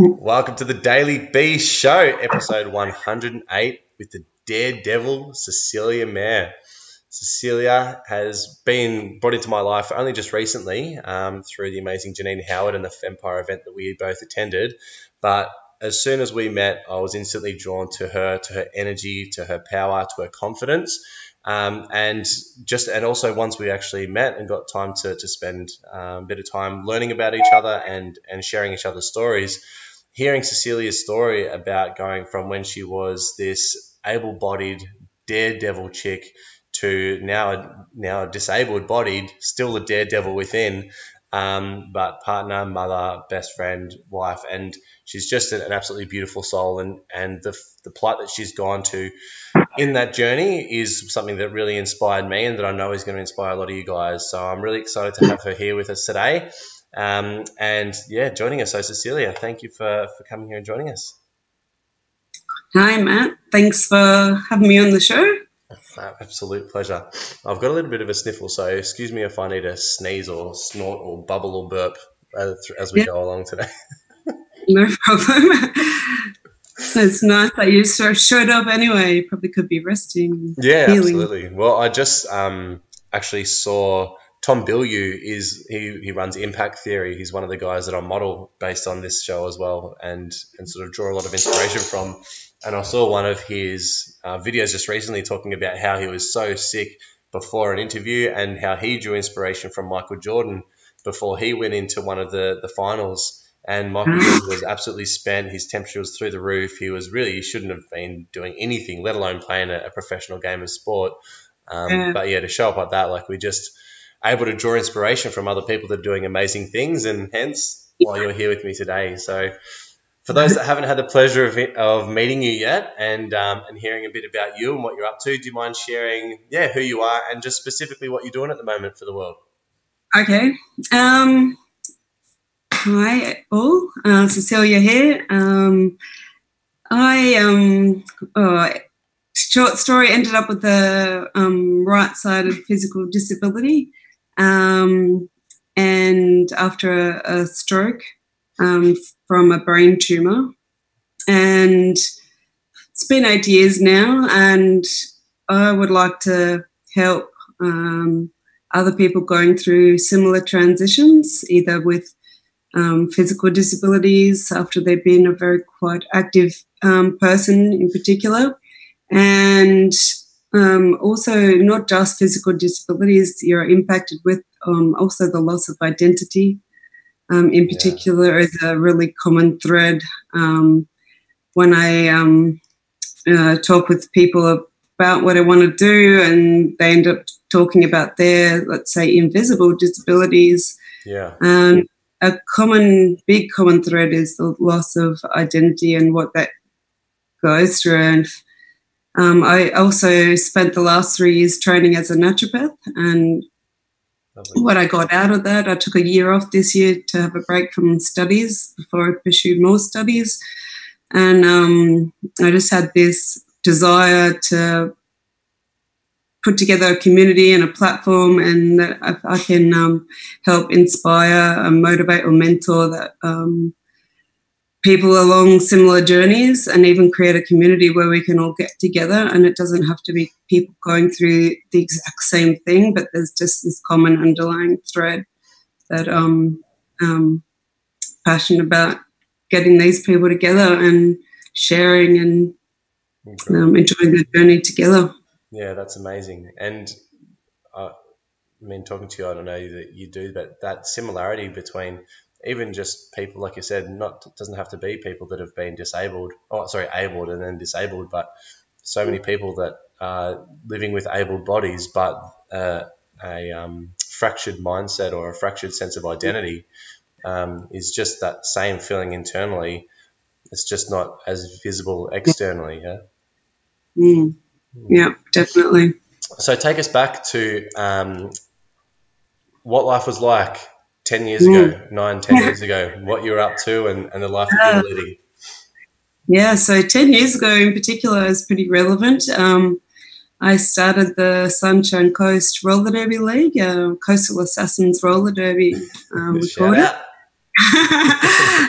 Welcome to the Daily Bee Show, episode 108 with the daredevil Cecilia Mair. Cecilia has been brought into my life only just recently um, through the amazing Janine Howard and the Fempire event that we both attended. But as soon as we met, I was instantly drawn to her, to her energy, to her power, to her confidence. Um, and just and also once we actually met and got time to, to spend um, a bit of time learning about each other and and sharing each other's stories, hearing Cecilia's story about going from when she was this able-bodied daredevil chick to now now disabled-bodied, still the daredevil within, um, but partner, mother, best friend, wife, and she's just an, absolutely beautiful soul. And and the the plight that she's gone to in that journey is something that really inspired me, and that I know is going to inspire a lot of you guys. So I'm really excited to have her here with us today. Um, and yeah, joining us. So, Cecilia, thank you for, for coming here and joining us. Hi, Mat. Thanks for having me on the show. Absolute pleasure. I've got a little bit of a sniffle, so excuse me if I need to sneeze or snort or bubble or burp as we go along today. no problem. it's nice that you sort of showed up anyway. You probably could be resting. Yeah, healing. absolutely. Well, I just um, actually saw Tom Bilyeu is he, he runs Impact Theory. He's one of the guys that I model based on this show as well, and and sort of draw a lot of inspiration from. And I saw one of his uh, videos just recently talking about how he was so sick before an interview, and how he drew inspiration from Michael Jordan before he went into one of the the finals. And Michael mm. Jordan was absolutely spent. His temperature was through the roof. He was really he shouldn't have been doing anything, let alone playing a, a professional game of sport. Um, yeah. But yeah, to show up like that, like we just able to draw inspiration from other people that are doing amazing things, and hence why you're here with me today. So, for those that haven't had the pleasure of, of meeting you yet and um, and hearing a bit about you and what you're up to, do you mind sharing, yeah, who you are and just specifically what you're doing at the moment for the world? Okay. Um, hi all, uh, Cecilia here. Um, I um, oh, short story ended up with a um, right-sided physical disability um, and after a, a stroke um, from a brain tumor. And it's been eight years now, and I would like to help um, other people going through similar transitions, either with um, physical disabilities after they've been a very quite active um, person in particular, and um, also, not just physical disabilities, you're impacted with um, also the loss of identity. Um, in particular, yeah. is a really common thread um, when I um, uh, talk with people about what I want to do, and they end up talking about their, let's say, invisible disabilities. Yeah. Um, a common, big common thread is the loss of identity and what that goes through. And um, I also spent the last three years training as a naturopath, and Lovely. what I got out of that, I took a year off this year to have a break from studies before I pursued more studies, and um, I just had this desire to put together a community and a platform, and that I, I can um, help inspire, and motivate, or mentor that um, people along similar journeys and even create a community where we can all get together. And it doesn't have to be people going through the exact same thing but there's just this common underlying thread that um, um passionate about getting these people together and sharing and um, enjoying the journey together. Yeah that's amazing. And uh, I mean, talking to you, I don't know that you do, but that similarity between even just people like you said, not doesn't have to be people that have been disabled. Oh, sorry, abled and then disabled, but so many people that are living with able bodies, but uh, a um, fractured mindset or a fractured sense of identity um, is just that same feeling internally. It's just not as visible externally. Yeah. Mm. Yeah, definitely. So take us back to um, what life was like 10 years mm. ago, nine, 10 years ago, what you were up to and, and the life that you were leading? Yeah, so 10 years ago in particular is pretty relevant. Um, I started the Sunshine Coast Roller Derby League, uh, Coastal Assassins Roller Derby, um, we called it.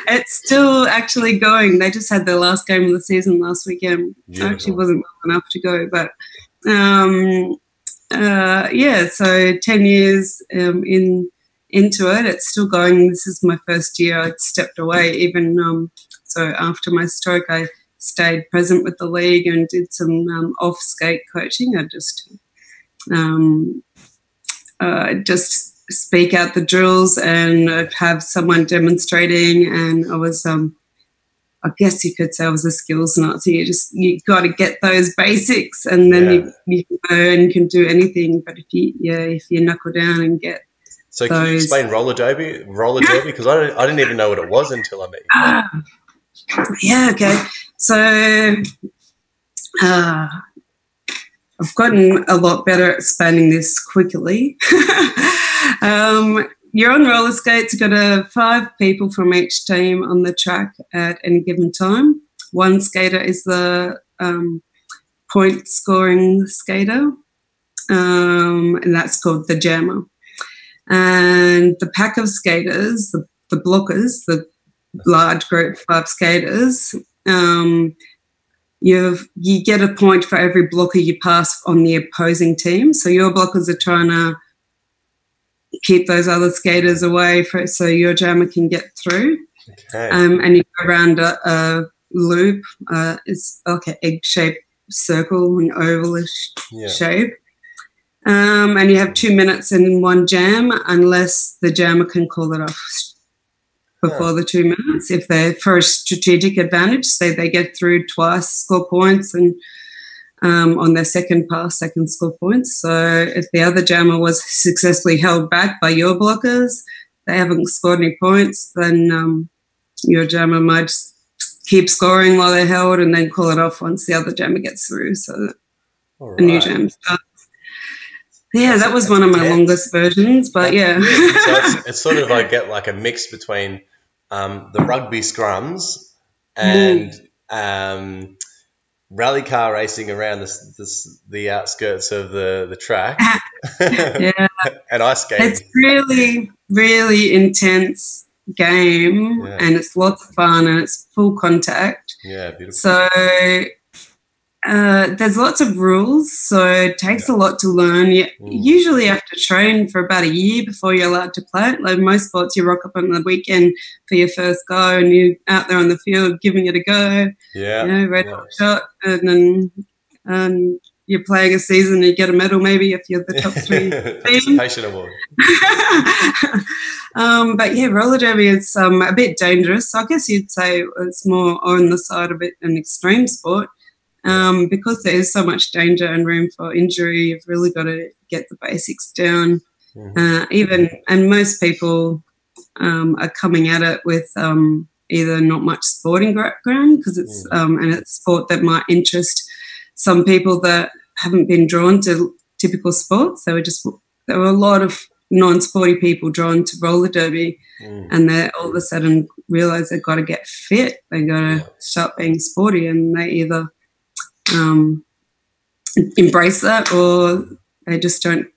it's still actually going. They just had their last game of the season last weekend. I actually wasn't well enough to go, but um, uh, yeah. So ten years um, in into it, it's still going. This is my first year. I'd stepped away, even um, so after my stroke, I stayed present with the league and did some um, off skate coaching. I just um, uh, just speak out the drills and have someone demonstrating. And I was, um, I guess you could say I was a skills nut. So you just you got to get those basics, and then yeah. you, you can learn, can do anything. But if you yeah, if you knuckle down and get so those, can you explain roller derby? Roller derby because I, I didn't even know what it was until I met you. Ah, yeah. Okay. So. Uh, I've gotten a lot better at explaining this quickly. um, you're on roller skates. You've got uh, five people from each team on the track at any given time. One skater is the um, point scoring skater, um, and that's called the jammer. And the pack of skaters, the, the blockers, the large group five skaters, um, you you get a point for every blocker you pass on the opposing team. So your blockers are trying to keep those other skaters away for, so your jammer can get through. Okay. Um, and you go around a, a loop. Uh, it's like an egg-shaped circle, an ovalish yeah. shape. Um, and you have two minutes in one jam unless the jammer can call it off before the two minutes. If they're for a strategic advantage, say they get through twice, score points, and um, on their second pass, they can score points. So if the other jammer was successfully held back by your blockers, they haven't scored any points, then um, your jammer might keep scoring while they're held and then call it off once the other jammer gets through. So right. a new jam starts. Yeah, that was one of my longest versions, but yeah. so it's, it's, sort of like get like a mix between um, the rugby scrums and mm. um, rally car racing around this, this, the outskirts of the, the track. yeah. and ice skating. It's really, really intense game yeah. and it's lots of fun and it's full contact. Yeah, beautiful. So uh, there's lots of rules, so it takes yeah. a lot to learn. You mm. usually have to train for about a year before you're allowed to play it. Like most sports, you rock up on the weekend for your first go, and you're out there on the field giving it a go. Yeah, you know, red hot shot, and then um, you're playing a season, and you get a medal maybe if you're the top three. Participation award. um, but yeah, roller derby is um, a bit dangerous. So I guess you'd say it's more on the side of it an extreme sport um, because there is so much danger and room for injury, you've really got to get the basics down. Mm-hmm. Uh, even and most people um, are coming at it with um, either not much sporting background because it's mm. um, and it's sport that might interest some people that haven't been drawn to typical sports. There were just there were a lot of non-sporty people drawn to roller derby, mm. and they all of a sudden realize they've got to get fit. They got to yeah. start being sporty, and they either um, embrace that or they just don't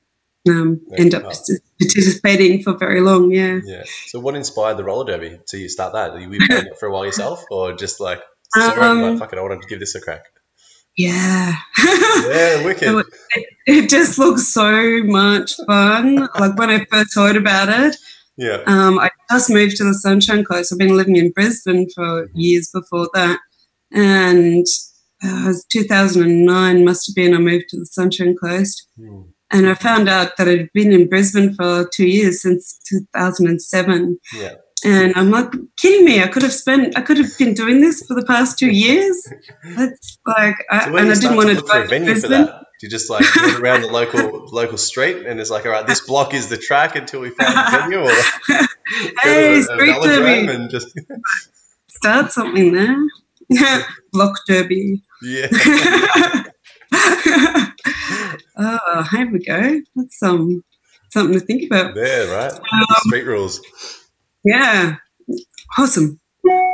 um, end up participating for very long. Yeah. Yeah. So, what inspired the roller derby to you start that? Were you playing it for a while yourself, or just like, um, like fucking, I want to give this a crack? Yeah. yeah, wicked. It, it, just looks so much fun. like when I first heard about it. Yeah. Um, I just moved to the Sunshine Coast. I've been living in Brisbane for years before that, and uh, 2009 must have been I moved to the Sunshine Coast. Mm. And I found out that I'd been in Brisbane for two years since 2007. Yeah. And I'm like, kidding me? I could have spent, I could have been doing this for the past two years. That's like, I, so and I didn't want to look for a venue for that. You just like go around the local local street, and it's like, all right, this block is the track until we find a venue, or hey, a, street derby, and just start something there. block derby. Yeah. oh, here we go. That's um something to think about. Yeah, right. Um, Street rules. Yeah. Awesome.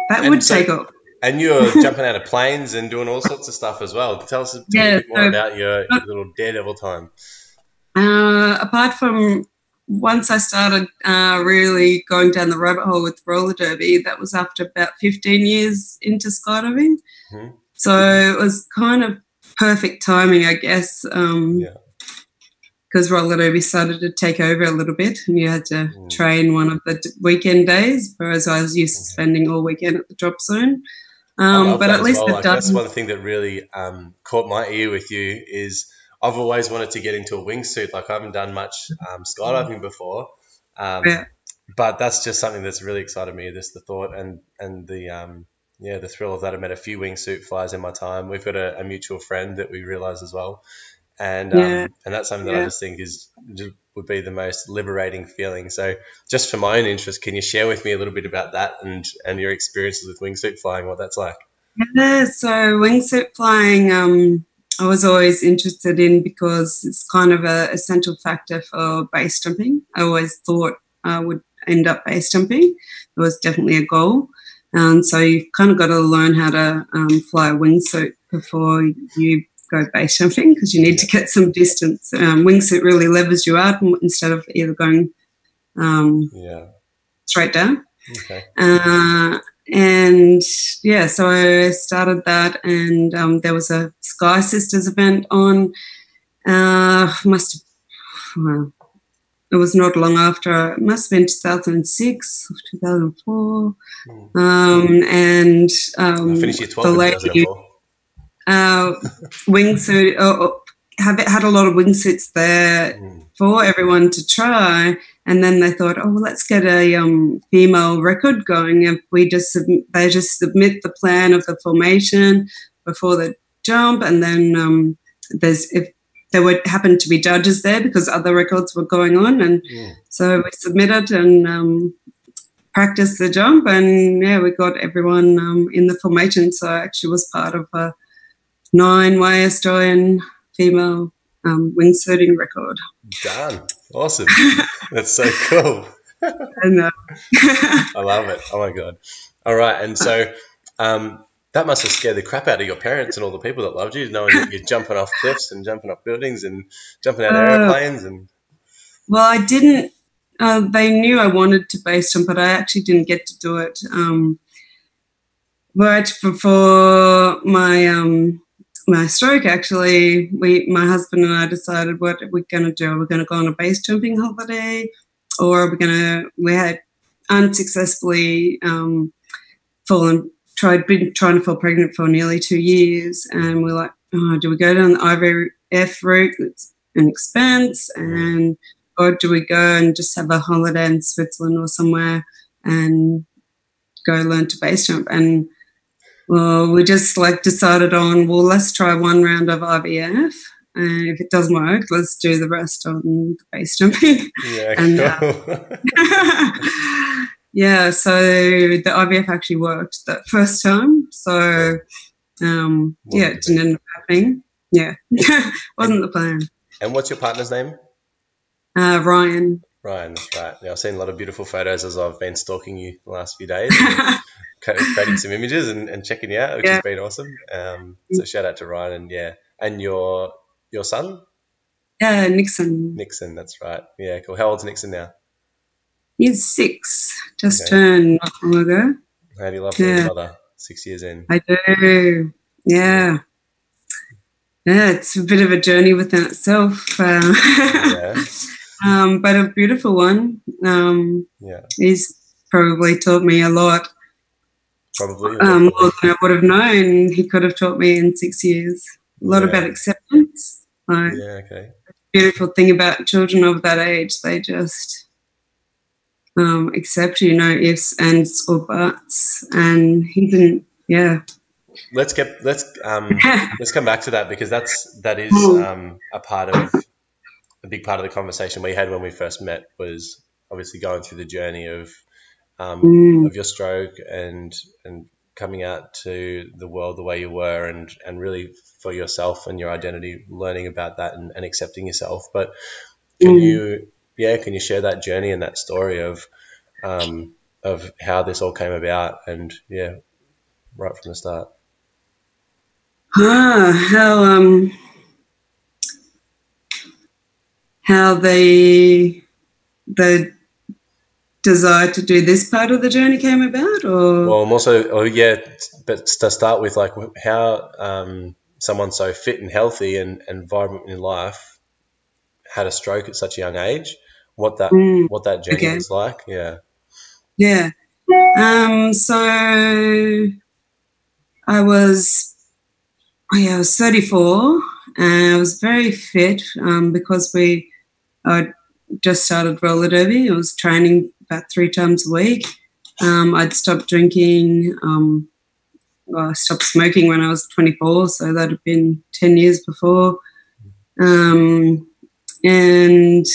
That and would so, take off. And you're jumping out of planes and doing all sorts of stuff as well. Tell us a yeah, bit more so, about your, little daredevil time. Uh, apart from once I started uh, really going down the rabbit hole with roller derby, that was after about 15 years into skydiving. Mhm. So it was kind of perfect timing, I guess. Um, Yeah. Because roller derby started to take over a little bit, and you had to Mm. train one of the d- weekend days, whereas I was used to Mhm. spending all weekend at the drop zone. Um, but at least well. Like, that's one thing that really um, caught my ear with you is I've always wanted to get into a wingsuit. Like I haven't done much um, skydiving before, um, Yeah. but that's just something that's really excited me. Just the thought and and the um, yeah the thrill of that. I met a few wingsuit flyers in my time. We've got a, a mutual friend that we realise as well, and Yeah. um, and that's something that I just think is just would be the most liberating feeling. So just for my own interest, can you share with me a little bit about that and and your experiences with wingsuit flying, what that's like? Yeah, so wingsuit flying, um, I was always interested in because it's kind of a essential factor for base jumping. I always thought I would end up base jumping. It was definitely a goal. And so you've kind of got to learn how to um, fly a wingsuit before you go base jumping because you need to get some distance. Um, wingsuit really levers you out instead of either going um, Yeah. straight down. Okay. Uh, and yeah, so I started that, and um, there was a Sky Sisters event on. Uh, must have, well, it was not long after. It must have been 2006 or 2004. Hmm. Um, and um, I finished year 12 the lady, 2004. uh, wingsuit, uh, have had a lot of wingsuits there Mm. for everyone to try. And then they thought, oh, well, let's get a um, female record going. If we just submit, they just submit the plan of the formation before the jump, and then um, there's if there would happen to be judges there because other records were going on, and Mm. so we submitted and um, practiced the jump, and yeah, we got everyone um, in the formation. So I actually was part of a nine-way Australian female um, wingsuiting record. Done. Awesome. That's so cool. And, uh, I love it. Oh my God. All right. And so um, that must have scared the crap out of your parents and all the people that loved you, knowing that you're jumping off cliffs and jumping off buildings and jumping out of Uh, airplanes. And well, I didn't. Uh, they knew I wanted to base jump, but I actually didn't get to do it. Um, right before my um, my stroke, actually, we my husband and I decided what we're going to do. We're going to go on a base jumping holiday, or we're going to. We had unsuccessfully um, fallen tried been trying to fall pregnant for nearly two years, and we're like, oh, do we go down the IVF route? It's an expense, and or do we go and just have a holiday in Switzerland or somewhere and go learn to base jump? And well, we just like decided on well, let's try one round of IVF. And if it doesn't work, let's do the rest on the base jumping. yeah, And, uh. yeah, so the IVF actually worked that first time. So um, yeah, it didn't end up happening. Yeah, wasn't the plan. and what's your partner's name? Uh, Ryan. Ryan, that's right. Yeah, I've seen a lot of beautiful photos as I've been stalking you the last few days, and creating some images and, and checking you out, which Yeah. has been awesome. Um, so shout out to Ryan and yeah, and your your son yeah, Nixon. Nixon. That's right. Yeah, cool. How old's Nixon now? He's six, just Okay. turned not long ago. How do you love Yeah. a mother? Six years in. I do. Yeah. Yeah, it's a bit of a journey within itself, uh, Yeah, um, but a beautiful one. Um, yeah, he's probably taught me a lot probably. um, more than I would have known. He could have taught me in six years. A lot Yeah. about acceptance. Like, Yeah, okay. beautiful thing about children of that age, they just um, accept you, no ifs, ands, or buts. And he didn't, yeah. Let's get let's um let's come back to that because that's that is Mm. um a part of a big part of the conversation we had when we first met was obviously going through the journey of um, Mm, of your stroke and and coming out to the world the way you were and and really for yourself and your identity learning about that and, and accepting yourself but can Mm. you yeah can you share that journey and that story of um, of how this all came about and yeah right from the start ah, how, um, how the the desire to do this part of the journey came about, or Well, I'm also, oh yeah, but to start with, like how um, someone so fit and healthy and, and vibrant in life had a stroke at such a young age. What that Mm, what that journey okay. was like, yeah. Yeah. Um, so I was, oh yeah, I was 34 and I was very fit um, because we I just started roller derby. I was training about three times a week. Um, I'd stopped drinking. Um, well, I stopped smoking when I was 24, so that had been 10 years before. Um, and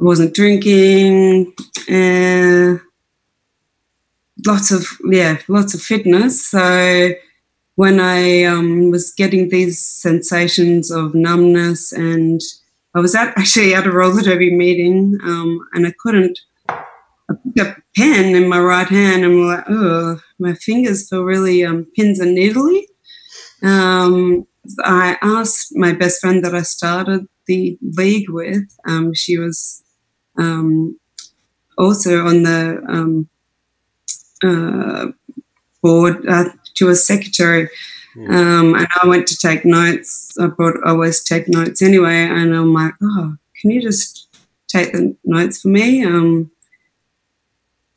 wasn't drinking. Uh, lots of yeah, lots of fitness. So when I um, was getting these sensations of numbness, and I was at, actually at a roller derby meeting, um, and I couldn't. I picked up a pen in my right hand, and I'm like, oh, my fingers feel really um, pins and needly. Um, I asked my best friend that I started the league with. Um, she was um, also on the um, uh, board. Uh, she was secretary, Mm. um, and I went to take notes. I brought I always take notes anyway, and I'm like, oh, can you just take the notes for me? Um,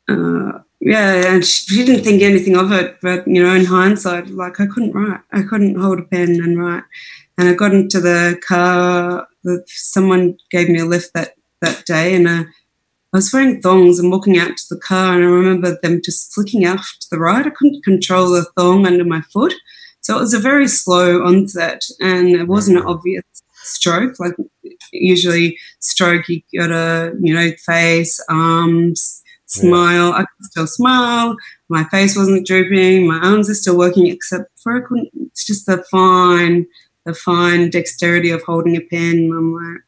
uh, yeah, and she, she didn't think anything of it, but you know, in hindsight, like I couldn't write. I couldn't hold a pen and write. And I got into the car. The, someone gave me a lift that that day, and uh, I was wearing thongs and walking out to the car, and I remember them just flicking out to the right. I couldn't control the thong under my foot, so it was a very slow onset, and it wasn't an obvious stroke. Like usually, stroke you got to you know face, arms, smile. I could still smile. My face wasn't drooping. My arms are still working, except for I couldn't. It's just the fine, the fine dexterity of holding a pen. I'm like.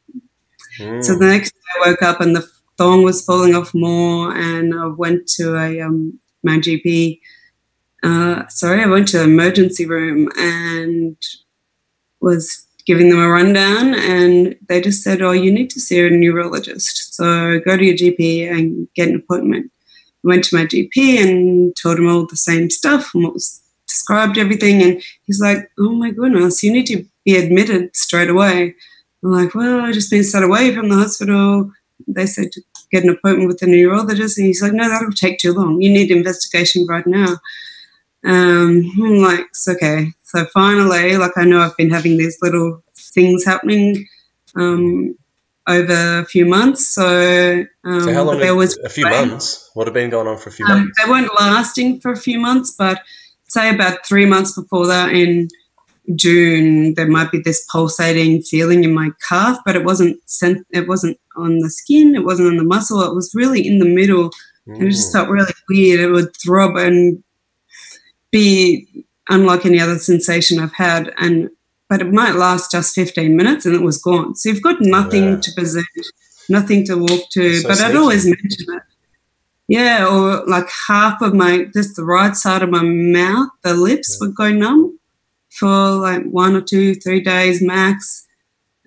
Mm. So the next day I woke up and the thong was falling off more, and I went to a um, my GP. Uh, sorry, I went to the emergency room and was giving them a rundown, and they just said, "Oh, you need to see a neurologist. So go to your GP and get an appointment." I went to my GP and told him all the same stuff and what was described everything, and he's like, "Oh my goodness, you need to be admitted straight away." I'm like, well, I just been sent away from the hospital. They said to get an appointment with the neurologist, and he's like, no, that'll take too long. You need investigation right now. Um, I'm like, it's okay. So finally, like I know I've been having these little things happening um, over a few months. So, um, So how long? have- always a few wait. months. What have been going on for a few Um, months? they weren't lasting for a few months, but say about three months before that, in June, there might be this pulsating feeling in my calf, but it wasn't sent, it wasn't on the skin, it wasn't on the muscle, it was really in the middle. And it just Mm. felt really weird. It would throb and be unlike any other sensation I've had, and but it might last just 15 minutes and it was gone. So you've got nothing Yeah. to present, nothing to walk to. So but I'd always mention it. Yeah, or like half of my, just the right side of my mouth, the lips would go numb for like one or two, three days max.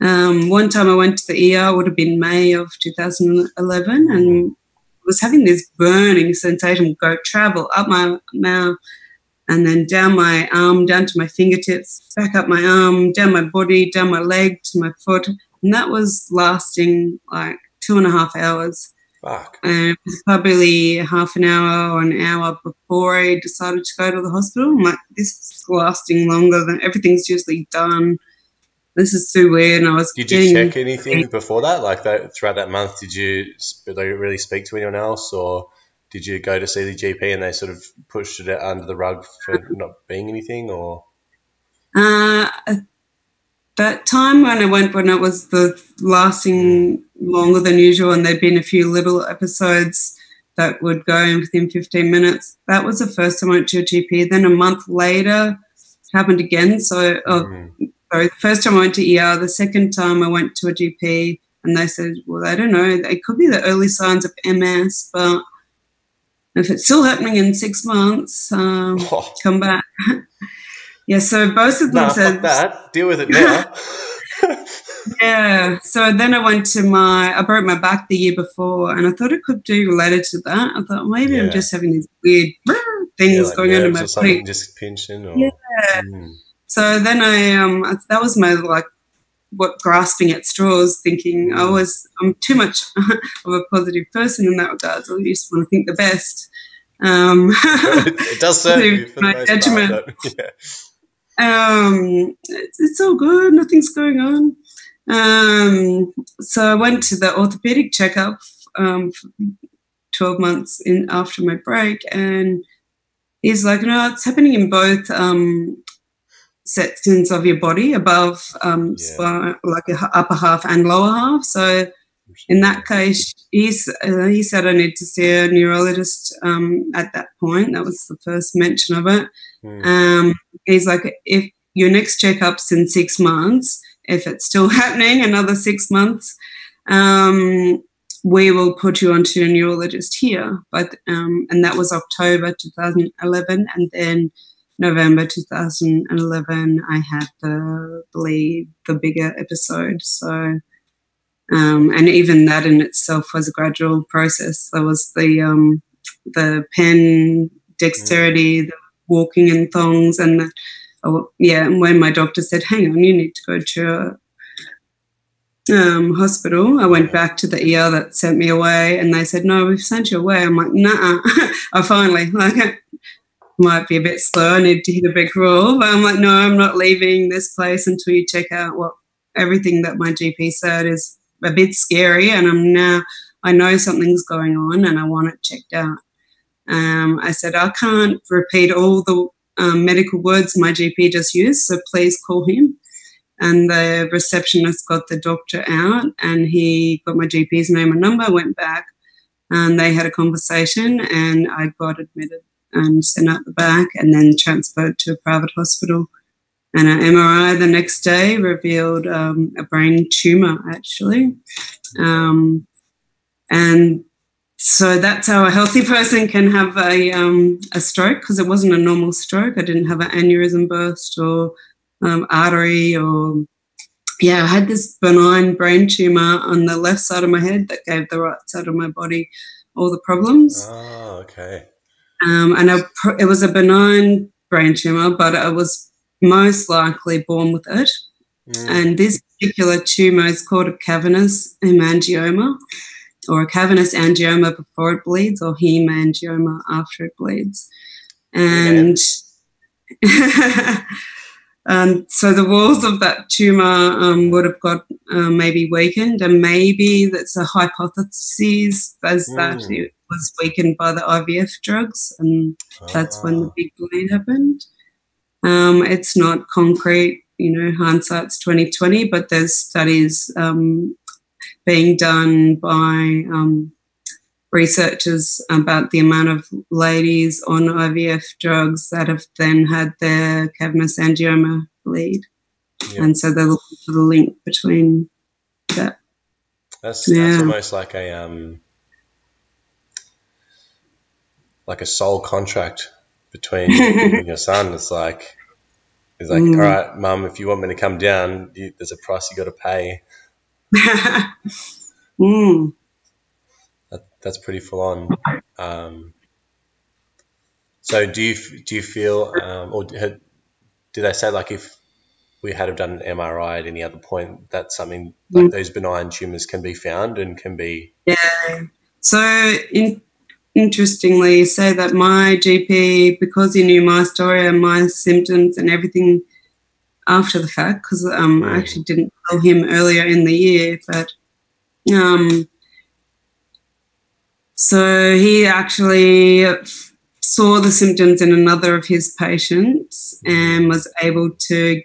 Um, one time I went to the ER, would have been May of 2011, and I was having this burning sensation go travel up my mouth and then down my arm, down to my fingertips, back up my arm, down my body, down my leg to my foot. And that was lasting like two and a half hours. Fuck. And it was probably half an hour or an hour before I decided to go to the hospital. I'm like, this is lasting longer than everything's usually done. This is too weird. And I was Did you check anything before that? Like that throughout that month, did you sp- like, really speak to anyone else, or did you go to see the GP and they sort of pushed it under the rug for not being anything? Or Uh, that time when I went, when it was the lasting longer than usual, and there'd been a few little episodes that would go in within 15 minutes, that was the first time I went to a GP. Then a month later, it happened again. So, oh, Mm. sorry, the first time I went to ER, the second time I went to a GP, and they said, well, I don't know, it could be the early signs of MS, but if it's still happening in six months, um, Oh, come back. Yeah, so both of them nah, said that. Deal with it now. yeah. So then I went to my, I broke my back the year before, and I thought it could be related to that. I thought maybe Yeah. I'm just having these weird things Yeah, like going on in my just pinching or Yeah. Mm. So then I, um, that was my like, what grasping at straws, thinking I Mm. was, I'm too much of a positive person in that regard. So I just want to think the best. Um, it does serve you for My detriment. part. Yeah. Um, it's, it's all good. Nothing's going on. Um, so I went to the orthopedic checkup um, 12 months in after my break, and he's like, no, it's happening in both um, sections of your body, above um, Yeah. spine, like upper half and lower half. So in that case, he's, uh, he said I need to see a neurologist um, at that point. That was the first mention of it. Mm. Um, he's like, if your next checkup's in six months, if it's still happening, another six months, um, we will put you onto a neurologist here. But um, and that was October 2011, and then November 2011, I had the bleed, the bigger episode. So. Um, and even that in itself was a gradual process. There was the um, the pen dexterity, the walking in thongs, and the, oh, yeah. And when my doctor said, "Hang on, you need to go to a um, hospital," I went back to the ER that sent me away, and they said, "No, we've sent you away." I'm like, "Nah." I finally like might be a bit slow. I need to hit a big rule, but I'm like, "No, I'm not leaving this place until you check out what everything that my GP said is a bit scary, and I'm now." I know something's going on and I want it checked out. Um, I said, I can't repeat all the um, medical words my GP just used, so please call him. And the receptionist got the doctor out and he got my GP's name and number, went back, and they had a conversation, and I got admitted and sent out the back and then transferred to a private hospital. And an MRI the next day revealed um, a brain tumor, actually. Um, and so that's how a healthy person can have a, um, a stroke because it wasn't a normal stroke. I didn't have an aneurysm burst or um, artery or yeah, I had this benign brain tumor on the left side of my head that gave the right side of my body all the problems. Oh, okay. Um, and I, it was a benign brain tumor, but I was most likely born with it. Mm. And this particular tumor is called a cavernous hemangioma or a cavernous angioma before it bleeds or hemangioma after it bleeds. And um, so the walls of that tumor um, would have got uh, maybe weakened, and maybe that's a hypothesis as that Mm. it was weakened by the IVF drugs, and that's when the Ah. big bleed happened. Um, it's not concrete, you know, hindsight's twenty twenty, but there's studies um, being done by um, researchers about the amount of ladies on IVF drugs that have then had their cavernous angioma bleed, Yeah. and so they're looking for the link between that. That's, Yeah. that's almost like a um, like a soul contract between you and your son. It's like it's like, Mm. all right, mum, if you want me to come down, you, there's a price you got to pay. mm. That, that's pretty full on. Um, so do you do you feel um, or had, did they say like if we had have done an MRI at any other point, that's something like Mm. those benign tumors can be found and can be Yeah. So in, interestingly, say that my GP, because he knew my story and my symptoms and everything after the fact, because um, I Mm. actually didn't tell him earlier in the year, but um, so he actually saw the symptoms in another of his patients and was able to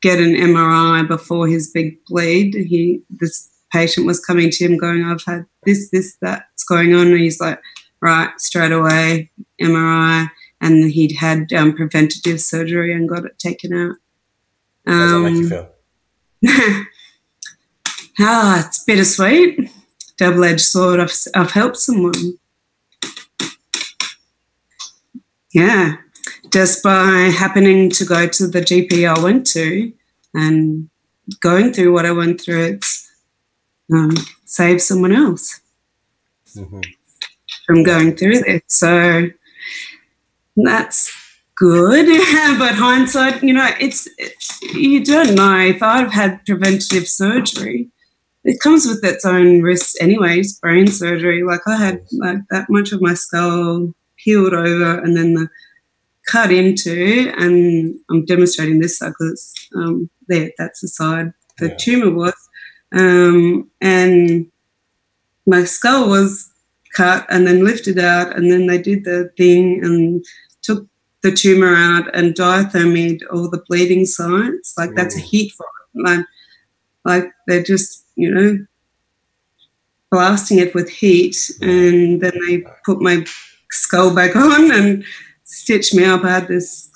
get an MRI before his big bleed. He this patient was coming to him going, I've had this, this, that's going on. And he's like, right, straight away, MRI. And he'd had um, preventative surgery and got it taken out. how does that make you Um, feel? ah, it's bittersweet. Double edged sword. I've, I've helped someone. Yeah, just by happening to go to the GP I went to and going through what I went through. It's um, save someone else hmm from going through this. So that's good. but hindsight, you know, it's, it's you don't know. If I'd have had preventative surgery, it comes with its own risks anyways, brain surgery. Like I had like that much of my skull peeled over and then the cut into and I'm demonstrating this because um, there, that's the side the Yeah. tumor was. Um, and my skull was cut and then lifted out and then they did the thing and took the tumor out and diathermied all the bleeding sites. Like that's a Mm. heat for. Like, like they're just, you know, blasting it with heat and then they put my skull back on and stitched me up. I had this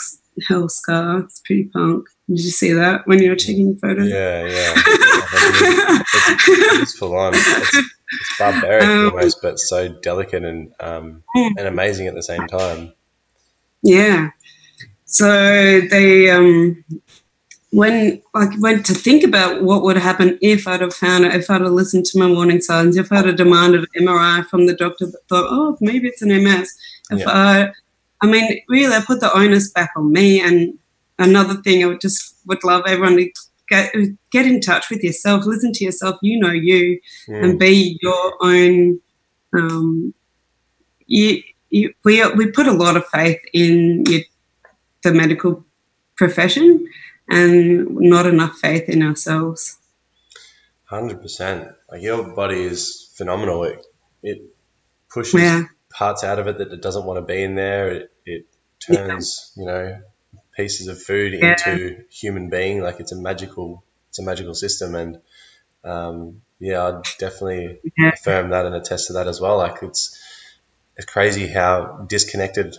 hell scar. It's pretty punk. Did you see that when you were taking photos? Yeah, yeah. it's, it's full on. It's, it's barbaric Um, almost, but so delicate and um, and amazing at the same time. Yeah. So they um when I went to think about what would happen if I'd have found it, if I'd have listened to my warning signs, if I'd have demanded an MRI from the doctor that thought, oh, maybe it's an MS. If Yeah. I I mean, really I put the onus back on me and another thing I would just would love everyone to get get in touch with yourself, listen to yourself, you know you, Mm. and be your own. Um, you, you, we we put a lot of faith in your, the medical profession, and not enough faith in ourselves. Hundred percent. Like your body is phenomenal. It it pushes Yeah, parts out of it that it doesn't want to be in there. It it turns you know pieces of food Yeah. into human being. Like it's a magical it's a magical system, and um, yeah, I'd definitely Yeah. affirm that and attest to that as well. Like it's it's crazy how disconnected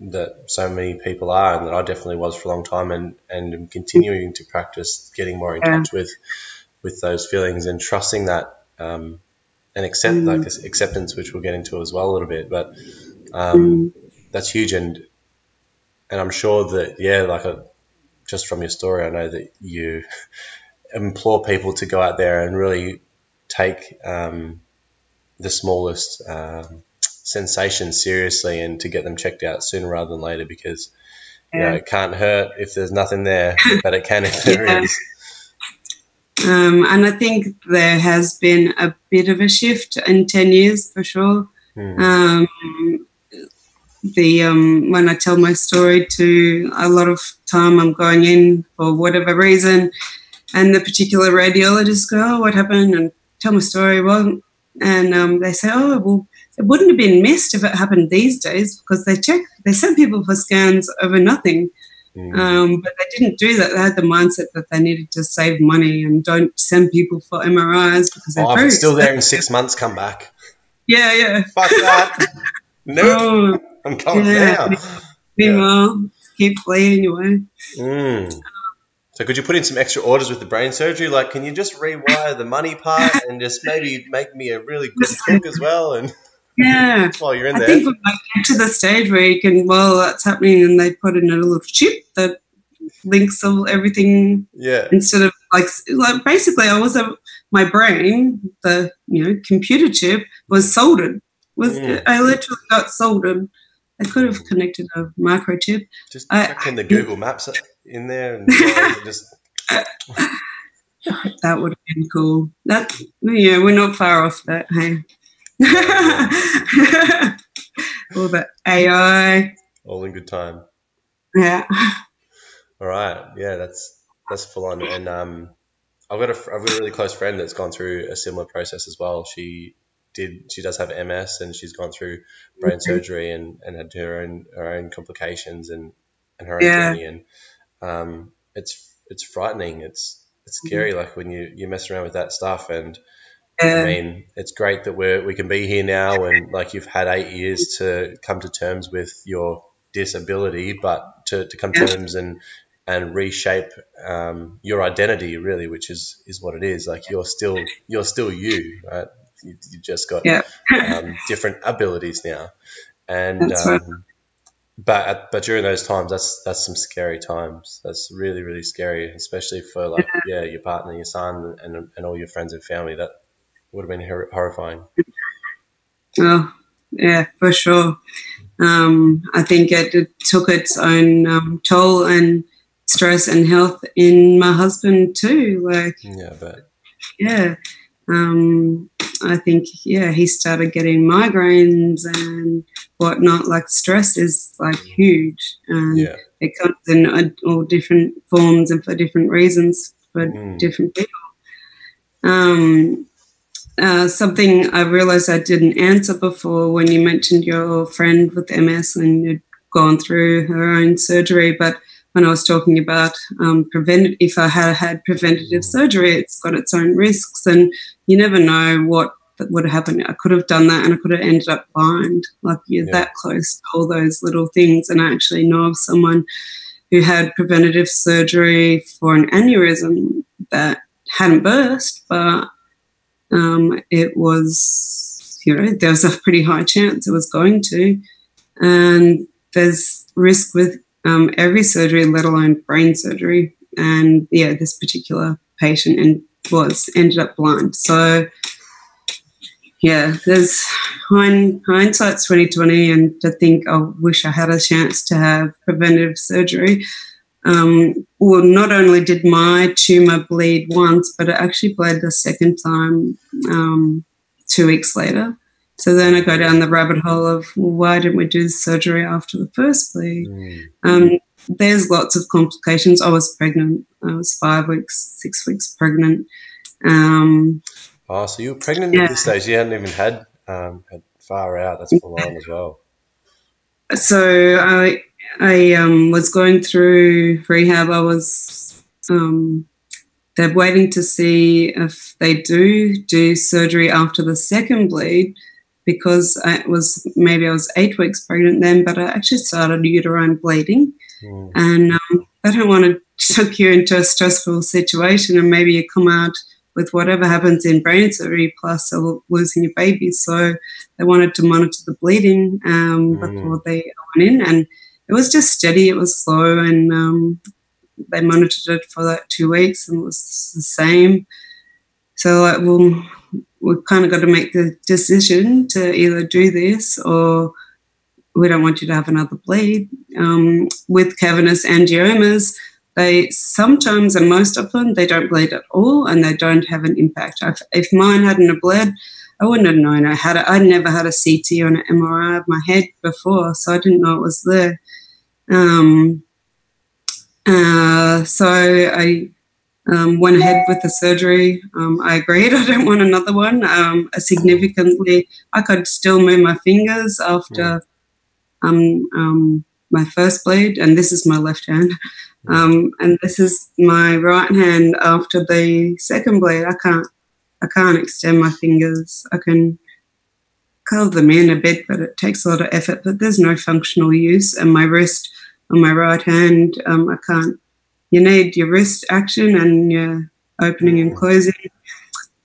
that so many people are, and that I definitely was for a long time, and and am continuing to practice getting more in Yeah. touch with with those feelings and trusting that um, and accept Mm. like this acceptance, which we'll get into as well a little bit, but um, that's huge, and and I'm sure that yeah, like a, just from your story, I know that you implore people to go out there and really take um, the smallest um, sensation seriously and to get them checked out sooner rather than later because you know, it can't hurt if there's nothing there, but it can if there Yeah. is. um, and I think there has been a bit of a shift in ten years for sure. Hmm. um, the um, when I tell my story to a lot of time I'm going in for whatever reason, and the particular radiologist go, "Oh, what happened?" and tell my story. Well, and um, they say, "Oh, well, it wouldn't have been missed if it happened these days because they check they send people for scans over nothing." Hmm. Um, but they didn't do that. They had the mindset that they needed to save money and don't send people for MRIs because they're oh, if it's still there in six months, come back. Yeah, yeah. Fuck that. nope, Oh, I'm coming yeah. down. meanwhile, keep bleeding away. Mm. So could you put in some extra orders with the brain surgery? Like, can you just rewire the money part and just maybe make me a really good cook as well? And Yeah. while you're in I there, think when I get to the stage where you can, well, that's happening, and they put in a little chip that links all everything yeah, instead of like, like basically, I was a my brain, the you know computer chip was soldered. Was Mm. I literally got soldered? I could have connected a microchip. just I- in the Google Maps in there and just That would have been cool. That yeah, we're not far off that. Hey. all the AI. all in good time. Yeah. All right, yeah, that's that's full on. And um, I've got a I've got a really close friend that's gone through a similar process as well. She did she does have MS and she's gone through brain surgery and, and had her own her own complications and, and her own Yeah. journey and um, it's it's frightening. It's it's scary. Like when you you mess around with that stuff and I mean, it's great that we're we can be here now, and like you've had eight years to come to terms with your disability, but to, to come to Yeah. terms and and reshape um, your identity, really, which is is what it is. Like you're still you're still you, right? You, you just got Yeah. um, different abilities now, and right. um, but but during those times, that's that's some scary times. That's really really scary, especially for like yeah, your partner, your son, and and all your friends and family. That would have been hor- horrifying. Oh, yeah, for sure. Um, I think it, it, took its own um, toll and stress and health in my husband too. Like, Yeah, but yeah, um, I think yeah, he started getting migraines and whatnot. Like, stress is like huge, and yeah, it comes in uh, all different forms and for different reasons for Mm. different people. Um, uh, something I realized I didn't answer before when you mentioned your friend with MS and you'd gone through her own surgery, but when I was talking about um, preventive, if I had had preventative surgery, it's got its own risks, and you never know what that would happen. I could have done that, and I could have ended up blind. Like you're Yeah. that close to all those little things, and I actually know of someone who had preventative surgery for an aneurysm that hadn't burst, but um, it was, you know, there was a pretty high chance it was going to. And there's risk with um, every surgery, let alone brain surgery. And yeah, this particular patient and was ended up blind. So yeah, there's hind, hindsight's twenty twenty, and to think I wish I had a chance to have preventive surgery. Um, well, not only did my tumor bleed once, but it actually bled the second time um, two weeks later. So then I go down the rabbit hole of well, why didn't we do surgery after the first bleed? Mm. Um, there's lots of complications. I was pregnant. I was five weeks, six weeks pregnant. Um, Oh, so you were pregnant Yeah. at this stage. You hadn't even had um, had far out. That's on as well. so I I um, was going through rehab. I was um, they're waiting to see if they do do surgery after the second bleed because I was maybe I was eight weeks pregnant then, but I actually started uterine bleeding, Mm. and um, I don't want to chuck you into a stressful situation, and maybe you come out with whatever happens in brain surgery plus losing your baby. So they wanted to monitor the bleeding um, Mm. before they went in, and it was just steady. It was slow, and um, they monitored it for like two weeks, and it was the same. So like, well, we've kind of got to make the decision to either do this or we don't want you to have another bleed. Um, with cavernous angiomas, they sometimes and most often they don't bleed at all and they don't have an impact. If, if mine hadn't have bled, I wouldn't have known I had. I'd never had a CT or an MRI of my head before, so I didn't know it was there. Um, uh, so I um, went ahead with the surgery. Um, I agreed. I don't want another one. Um, significantly, I could still move my fingers after um, um, my first bleed, and this is my left hand. Um, and this is my right hand after the second bleed. I can't, I can't extend my fingers. I can curl them in a bit, but it takes a lot of effort. But there's no functional use. And my wrist on my right hand, um, I can't. You need your wrist action and your opening and closing,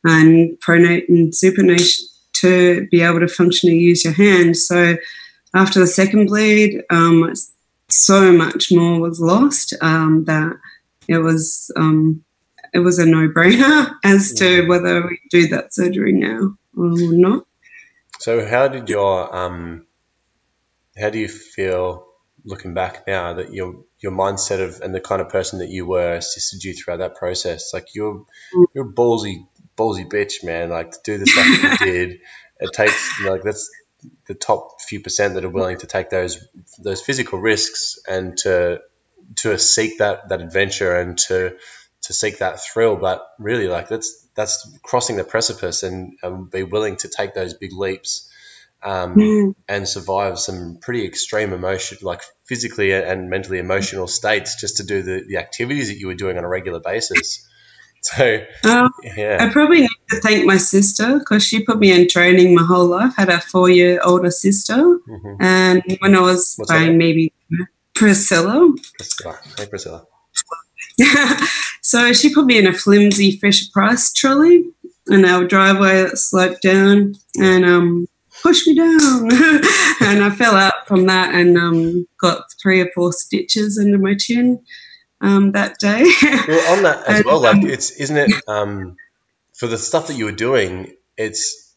and pronate and supinate to be able to functionally use your hand. So after the second bleed, um, so much more was lost um, that it was um, it was a no brainer as to whether we do that surgery now or not. So how did your um, how do you feel looking back now that your your mindset of and the kind of person that you were assisted you throughout that process? Like you're mm. you're a ballsy ballsy bitch, man. Like to do the stuff that you did, it takes you know, like that's the top few percent that are willing to take those those physical risks and to to seek that that adventure and to to seek that thrill. But really, like that's that's crossing the precipice and, and be willing to take those big leaps um, Mm. and survive some pretty extreme emotion, like physically and mentally emotional states, just to do the, the activities that you were doing on a regular basis. So Um, yeah, I probably need to thank my sister because she put me in training my whole life. I had a four year older sister, hmm and when I was What's by maybe Priscilla, Priscilla. Hey Priscilla. so she put me in a flimsy Fisher Price trolley, and our driveway sloped down and um, pushed me down, and I fell out from that and um, got three or four stitches under my chin um, that day. well, on that as and, well, like um, it's isn't it um, for the stuff that you were doing? It's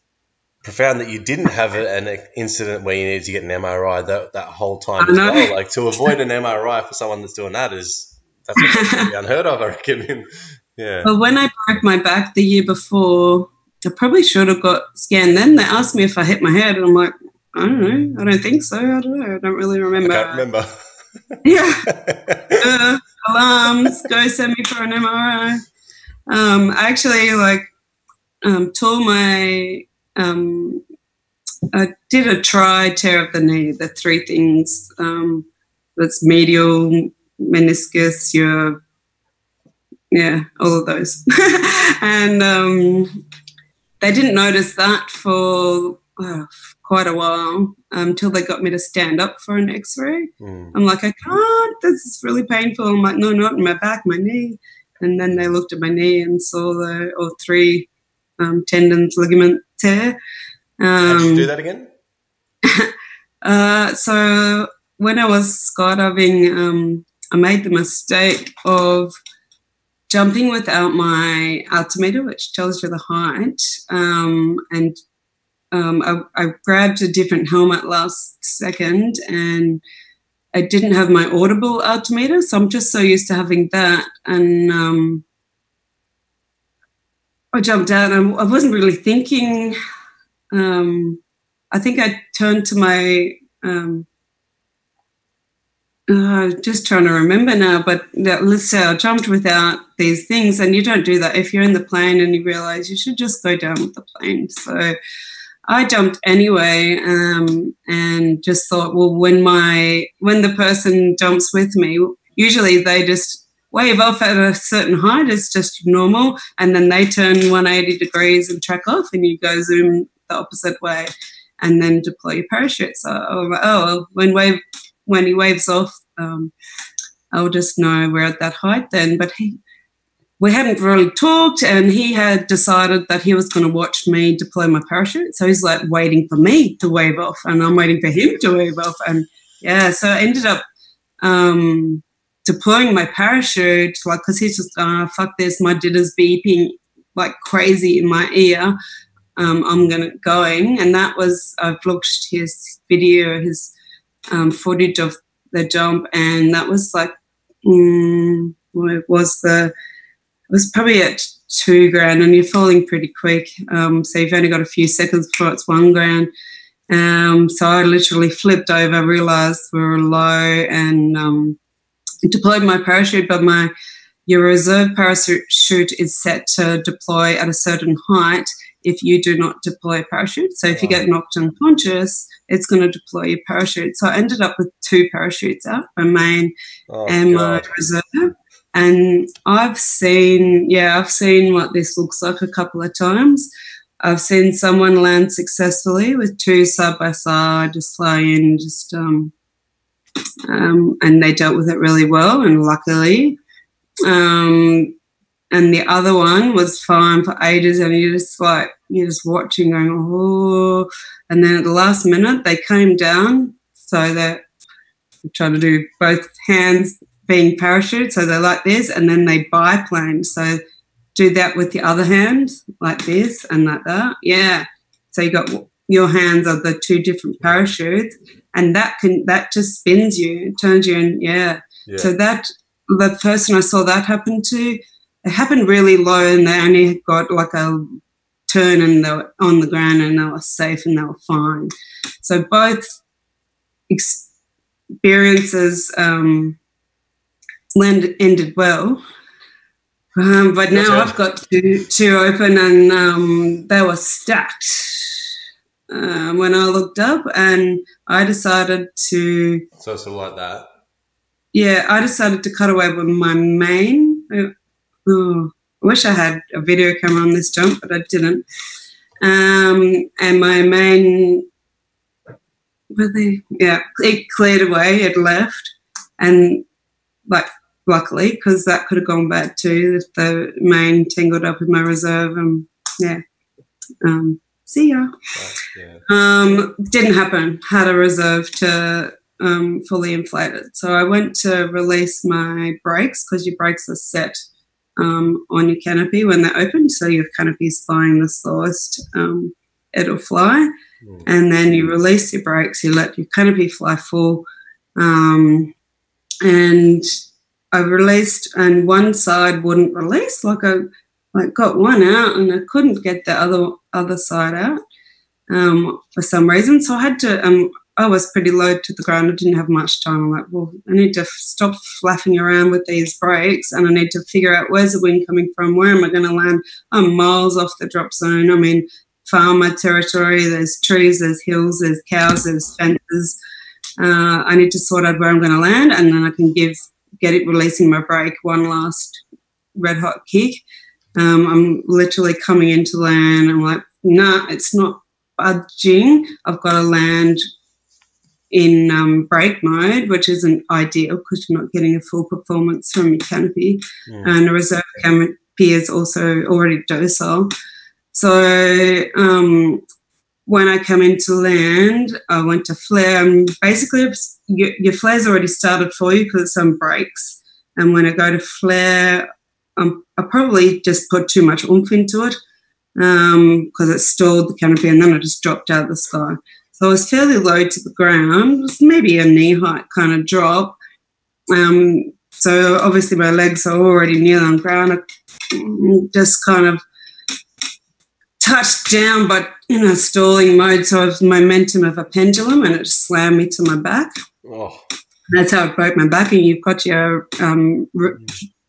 profound that you didn't have an incident where you needed to get an MRI that, that whole time as well. Like to avoid an MRI for someone that's doing that is that's unheard of, I reckon. yeah. Well, when I broke my back the year before, I probably should have got scanned then. They asked me if I hit my head, and I'm like, I don't know. I don't think so. I don't know. I don't really remember. I can't remember. yeah. uh, alarms. Go send me for an MRI. Um, I actually like um, tore my um, I did a tri tear of the knee, the three things. Um, that's medial meniscus, your yeah, all of those. and um, they didn't notice that for uh, quite a while until um, they got me to stand up for an X-ray. Mm. I'm like, I can't. This is really painful. I'm like, no, not in my back, my knee. And then they looked at my knee and saw the all three um, tendons, ligament tear. Um, How'd you do um, that again? uh, so when I was skydiving, um, I made the mistake of jumping without my altimeter, which tells you the height, um, and um, I, I, grabbed a different helmet last second, and I didn't have my audible altimeter, so I'm just so used to having that, and um, I jumped out and I wasn't really thinking. Um, I think I turned to my, um, uh, just trying to remember now, but let's say I jumped without these things, and you don't do that if you're in the plane and you realize you should just go down with the plane. So I jumped anyway, um, and just thought, well, when my when the person jumps with me, usually they just wave off at a certain height It's just normal, and then they turn 180 degrees and track off, and you go zoom the opposite way, and then deploy your parachute. So, oh, when wave when he waves off, um, I'll just know we're at that height then. But he, we hadn't really talked, and he had decided that he was going to watch me deploy my parachute. So he's like waiting for me to wave off, and I'm waiting for him to wave off. And yeah, so I ended up um, deploying my parachute, like, because he's just, uh, fuck this, my is beeping like crazy in my ear. Um, I'm gonna going, and that was I've looked his video, his um, footage of the jump, and that was like, mm, it was the it was probably at two grand, and you're falling pretty quick. Um, so you've only got a few seconds before it's one grand. Um, so I literally flipped over, realized we were low, and um, deployed my parachute, but my your reserve parachute is set to deploy at a certain height if you do not deploy a parachute. So if you get knocked unconscious, it's going to deploy your parachute. So I ended up with two parachutes out, my main oh, and God. my reserve. And I've seen, yeah, I've seen what this looks like a couple of times. I've seen someone land successfully with two side by side, just fly in, just um, um, and they dealt with it really well, and luckily. Um, and the other one was fine for ages, and you're just like you're just watching, going oh, and then at the last minute they came down, so that trying to do both hands being parachute, so they're like this, and then they biplane, so do that with the other hand like this and like that, yeah. So you got your hands are the two different parachutes, and that can that just spins you, turns you, and yeah. yeah. So that the person I saw that happen to, it happened really low, and they only got like a turn and they were on the ground and they were safe and they were fine. So both experiences um, ended well. Um, but now I've got two, two open and um, they were stacked uh, when I looked up, and I decided to. So sort of like that. Yeah, I decided to cut away with my main. Oh, wish I had a video camera on this jump, but I didn't. Um, and my main, were they? Yeah, it cleared away. It left, and like luckily, because that could have gone bad too the main tangled up with my reserve. And yeah, um, See ya. Yeah. Um, didn't happen. Had a reserve to um, fully inflate it. So I went to release my brakes because your brakes are set um, on your canopy when they're open. So your canopy is flying the slowest, um, it'll fly. Mm. And then you release your brakes, you let your canopy fly full. Um, and I released, and one side wouldn't release. Like I like got one out, and I couldn't get the other other side out um, for some reason. So I had to. I was pretty low to the ground. I didn't have much time. I'm like, well, I need to f- stop flapping around with these brakes, and I need to figure out where's the wind coming from. Where am I going to land? I'm miles off the drop zone. I mean, farmer territory. There's trees, there's hills, there's cows, there's fences. Uh, I need to sort out where I'm going to land, and then I can give get it releasing my brake one last red hot kick. Um, I'm literally coming into land. I'm like, nah, it's not budging. I've got to land in um, brake mode, which isn't ideal because you're not getting a full performance from your canopy. Mm. And the reserve canopy is also already docile. So um, when I come into land, I went to flare. And basically, your, your flare's already started for you because it's on brakes. And when I go to flare, um, I probably just put too much oomph into it because it stalled the canopy and then I just dropped out of the sky. So I was fairly low to the ground, it was maybe a knee height kind of drop. Um, so obviously my legs are already near on ground. I just kind of touched down, but in a stalling mode. So I was momentum of a pendulum and it slammed me to my back. Oh, That's how it broke my back. And you've got your um, r-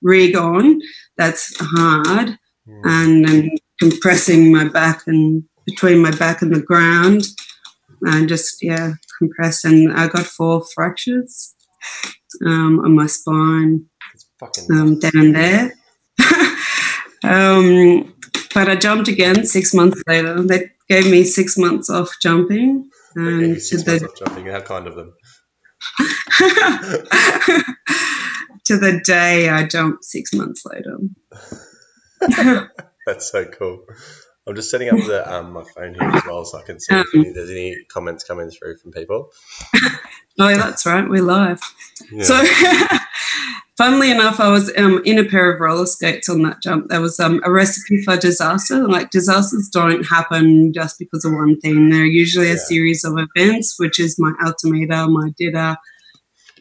rig on. That's hard. mm. And then compressing my back and between my back and the ground. And just, yeah, compressed. And I got four fractures um, on my spine um, down there. um, but I jumped again six months later. They gave me six months off jumping. And to six the, months of jumping. How kind of them. to the day I jumped six months later. That's so cool. I'm just setting up the um, my phone here as well, so I can see if Um. any, there's any comments coming through from people. Oh, that's right. We're live. Yeah. So, funnily enough, I was um, in a pair of roller skates on that jump. There was um, a recipe for disaster. Like, disasters don't happen just because of one thing, they're usually a Yeah. series of events, which is my altimeter, my Dytter.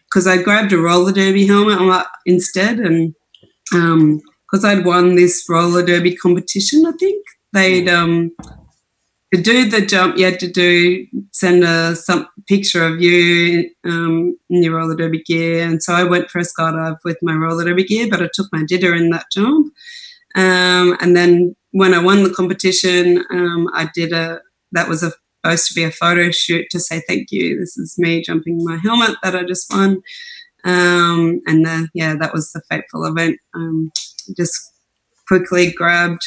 Because I grabbed a roller derby helmet I'm instead, and because I'd won this roller derby competition, I think they'd um, to do the jump, you had to do send a some picture of you um, in your roller derby gear, and so I went for a skydive with my roller derby gear, but I took my Dytter in that jump. Um, and then when I won the competition, um, I did a that was a, supposed to be a photo shoot to say thank you. This is me jumping my helmet that I just won. Um, and the, yeah, that was the fateful event. Um, just quickly grabbed.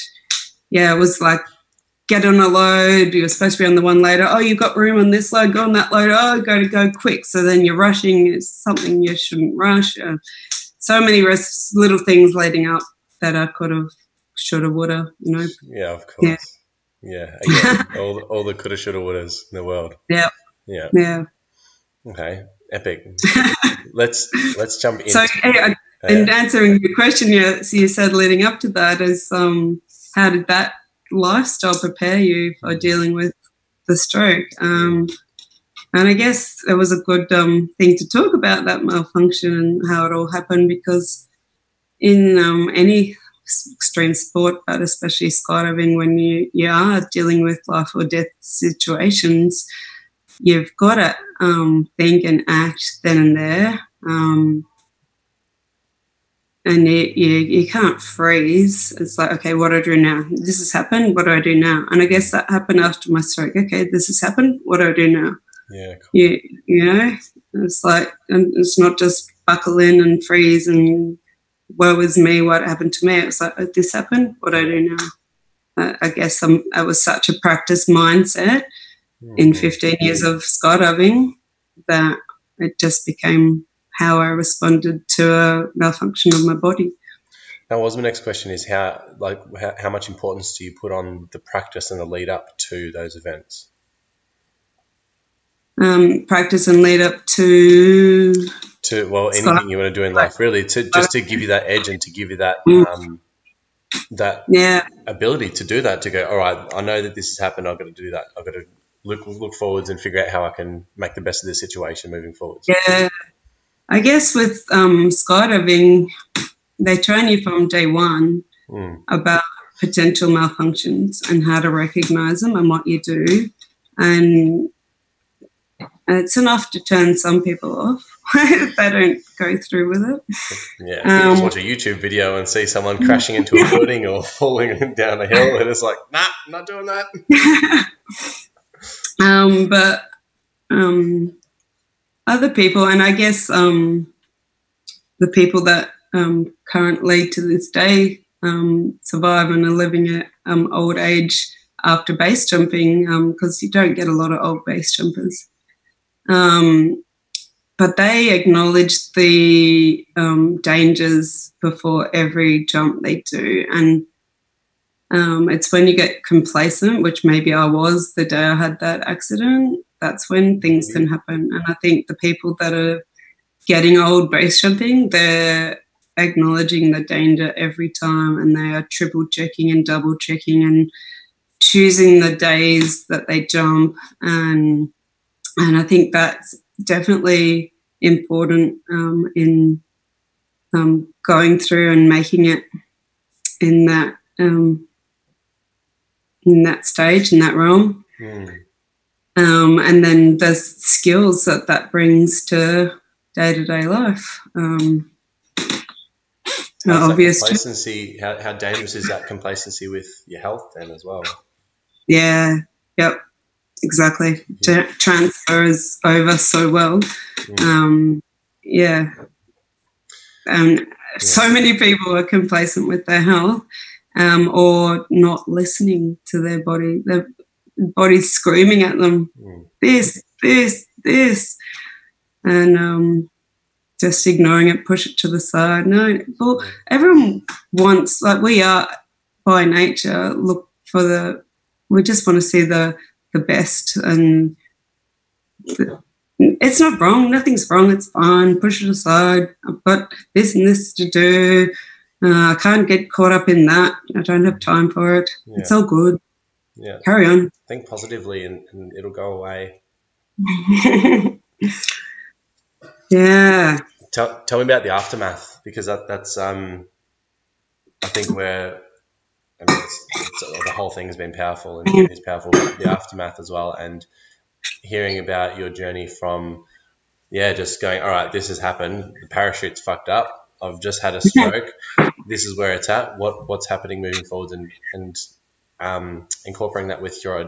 Yeah, it was like get on a load. You're supposed to be on the one later. Oh, you've got room on this load. Go on that load. Oh, go to go quick. So then you're rushing. It's something you shouldn't rush. Uh, so many res- little things leading up that I could have, should have, would have. You know. Yeah, of course. Yeah, again, all the, all the coulda, shoulda, wouldas in the world. Yep. Yeah. Yeah. Okay. Epic. let's let's jump in. So hey, I- and answering your question, you, so you said leading up to that is um, how did that lifestyle prepare you for dealing with the stroke? Um, and I guess it was a good um, thing to talk about that malfunction and how it all happened because in um, any extreme sport, but especially skydiving, when you, you are dealing with life or death situations, you've got to um, think and act then and there. And you, you, you can't freeze. It's like, okay, what do I do now? This has happened. What do I do now? And I guess that happened after my stroke. Okay, this has happened. What do I do now? yeah, cool. You, you know, it's like, and it's not just buckle in and freeze and woe is me, what happened to me. It was like, oh, this happened. What do I do now? I guess I'm, I was such a practice mindset in Mhm. 15 years of skydiving that it just became how I responded to a malfunction of my body. That was my next question: is how like how, how much importance do you put on the practice and the lead up to those events? Um, practice and lead up to to well anything you want to do in life, really, to just to give you that edge and to give you that Mm. um, that yeah ability to do that. To go, all right, I know that this has happened. I've got to do that. I've got to look look forwards and figure out how I can make the best of this situation moving forwards. yeah. I guess with um, skydiving, they train you from day one Mm. about potential malfunctions and how to recognize them and what you do. And it's enough to turn some people off if they don't go through with it. Yeah, you can just Um, watch a YouTube video and see someone crashing into a footing or falling down a hill, and it's like, nah, not doing that. um, but um, other people, and I guess um, the people that um, currently to this day um, survive and are living at um, old age after base jumping, because you don't get a lot of old base jumpers. Um, but they acknowledge the um, dangers before every jump they do, and um, it's when you get complacent, which maybe I was the day I had that accident. That's when things can happen. And I think the people that are getting old base jumping, they're acknowledging the danger every time and they are triple checking and double checking and choosing the days that they jump. And and I think that's definitely important um, in um, going through and making it in that um, in that stage in that realm Mm. Um, and then the skills that that brings to day-to-day life. Um, How's that obvious complacency. How, how dangerous is that complacency with your health then as well? yeah yep exactly. Tra- transfers over so well. Mm. um, yeah. And so many people are complacent with their health um, or not listening to their body their body's screaming at them Mm. this this this and um, just ignoring it push it to the side no well, everyone wants like we are by nature look for the we just want to see the the best and the, it's not wrong nothing's wrong it's fine push it aside i've got this and this to do uh, i can't get caught up in that i don't have time for it Yeah. it's all good Yeah. carry on. Think positively and, and it'll go away. yeah. Tell, tell me about the aftermath because that, that's um, I think where I mean it's, it's, the whole thing has been powerful and it's powerful but the aftermath as well and hearing about your journey from yeah just going all right this has happened. The parachute's fucked up. I've just had a stroke. This is where it's at. What what's happening moving forward? And and um, incorporating that with your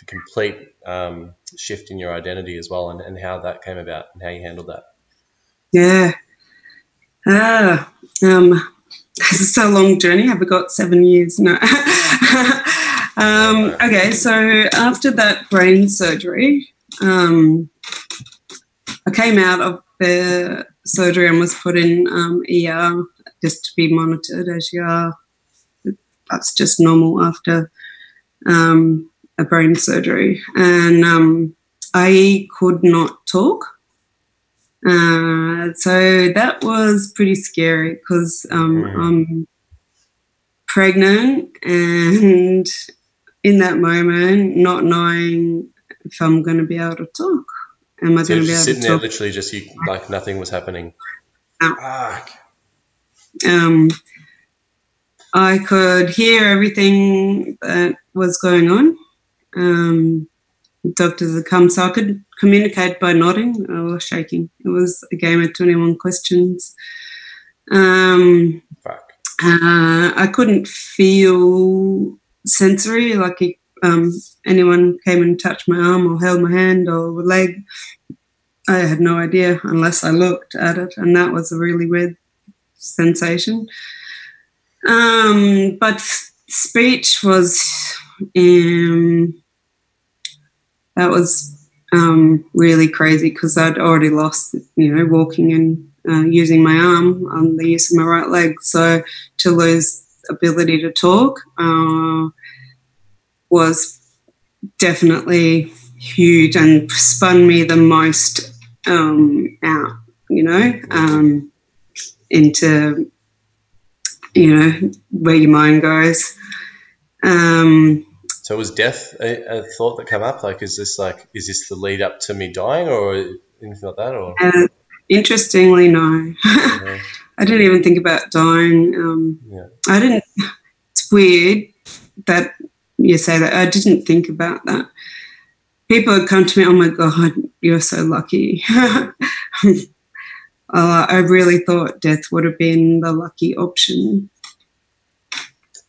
the complete um, shift in your identity as well and, and how that came about and how you handled that. Yeah. Ah, um, this is a long journey. Have we got seven years? No. um, okay, so after that brain surgery, um, I came out of the surgery and was put in um, ER just to be monitored as you are. That's just normal after um, a brain surgery. And um, I could not talk. Uh, so that was pretty scary because um, Mm. I'm pregnant and in that moment, not knowing if I'm going to be able to talk. Am I So going to be able sitting to there, talk? literally, just you like nothing was happening. No. Um, I could hear everything that was going on. Um, doctors had come, so I could communicate by nodding or shaking. It was a game of 21 questions. Um, Fuck. uh, I couldn't feel sensory, like if um, anyone came and touched my arm or held my hand or leg. I had no idea unless I looked at it, and that was a really weird sensation. Um, but speech was um, that was um, really crazy because I'd already lost, you know, walking and uh, using my arm on the use of my right leg. So to lose ability to talk uh, was definitely huge and spun me the most um, out, you know, um, into, you know, where your mind goes. Um, so was death a, a, thought that came up? Like, is this like, is this the lead up to me dying or anything like that? Or uh, interestingly, no. Yeah. I didn't even think about dying. Um, yeah. I didn't. It's weird that you say that. I didn't think about that. People would come to me, "Oh my god, you're so lucky." uh, I really thought death would have been the lucky option.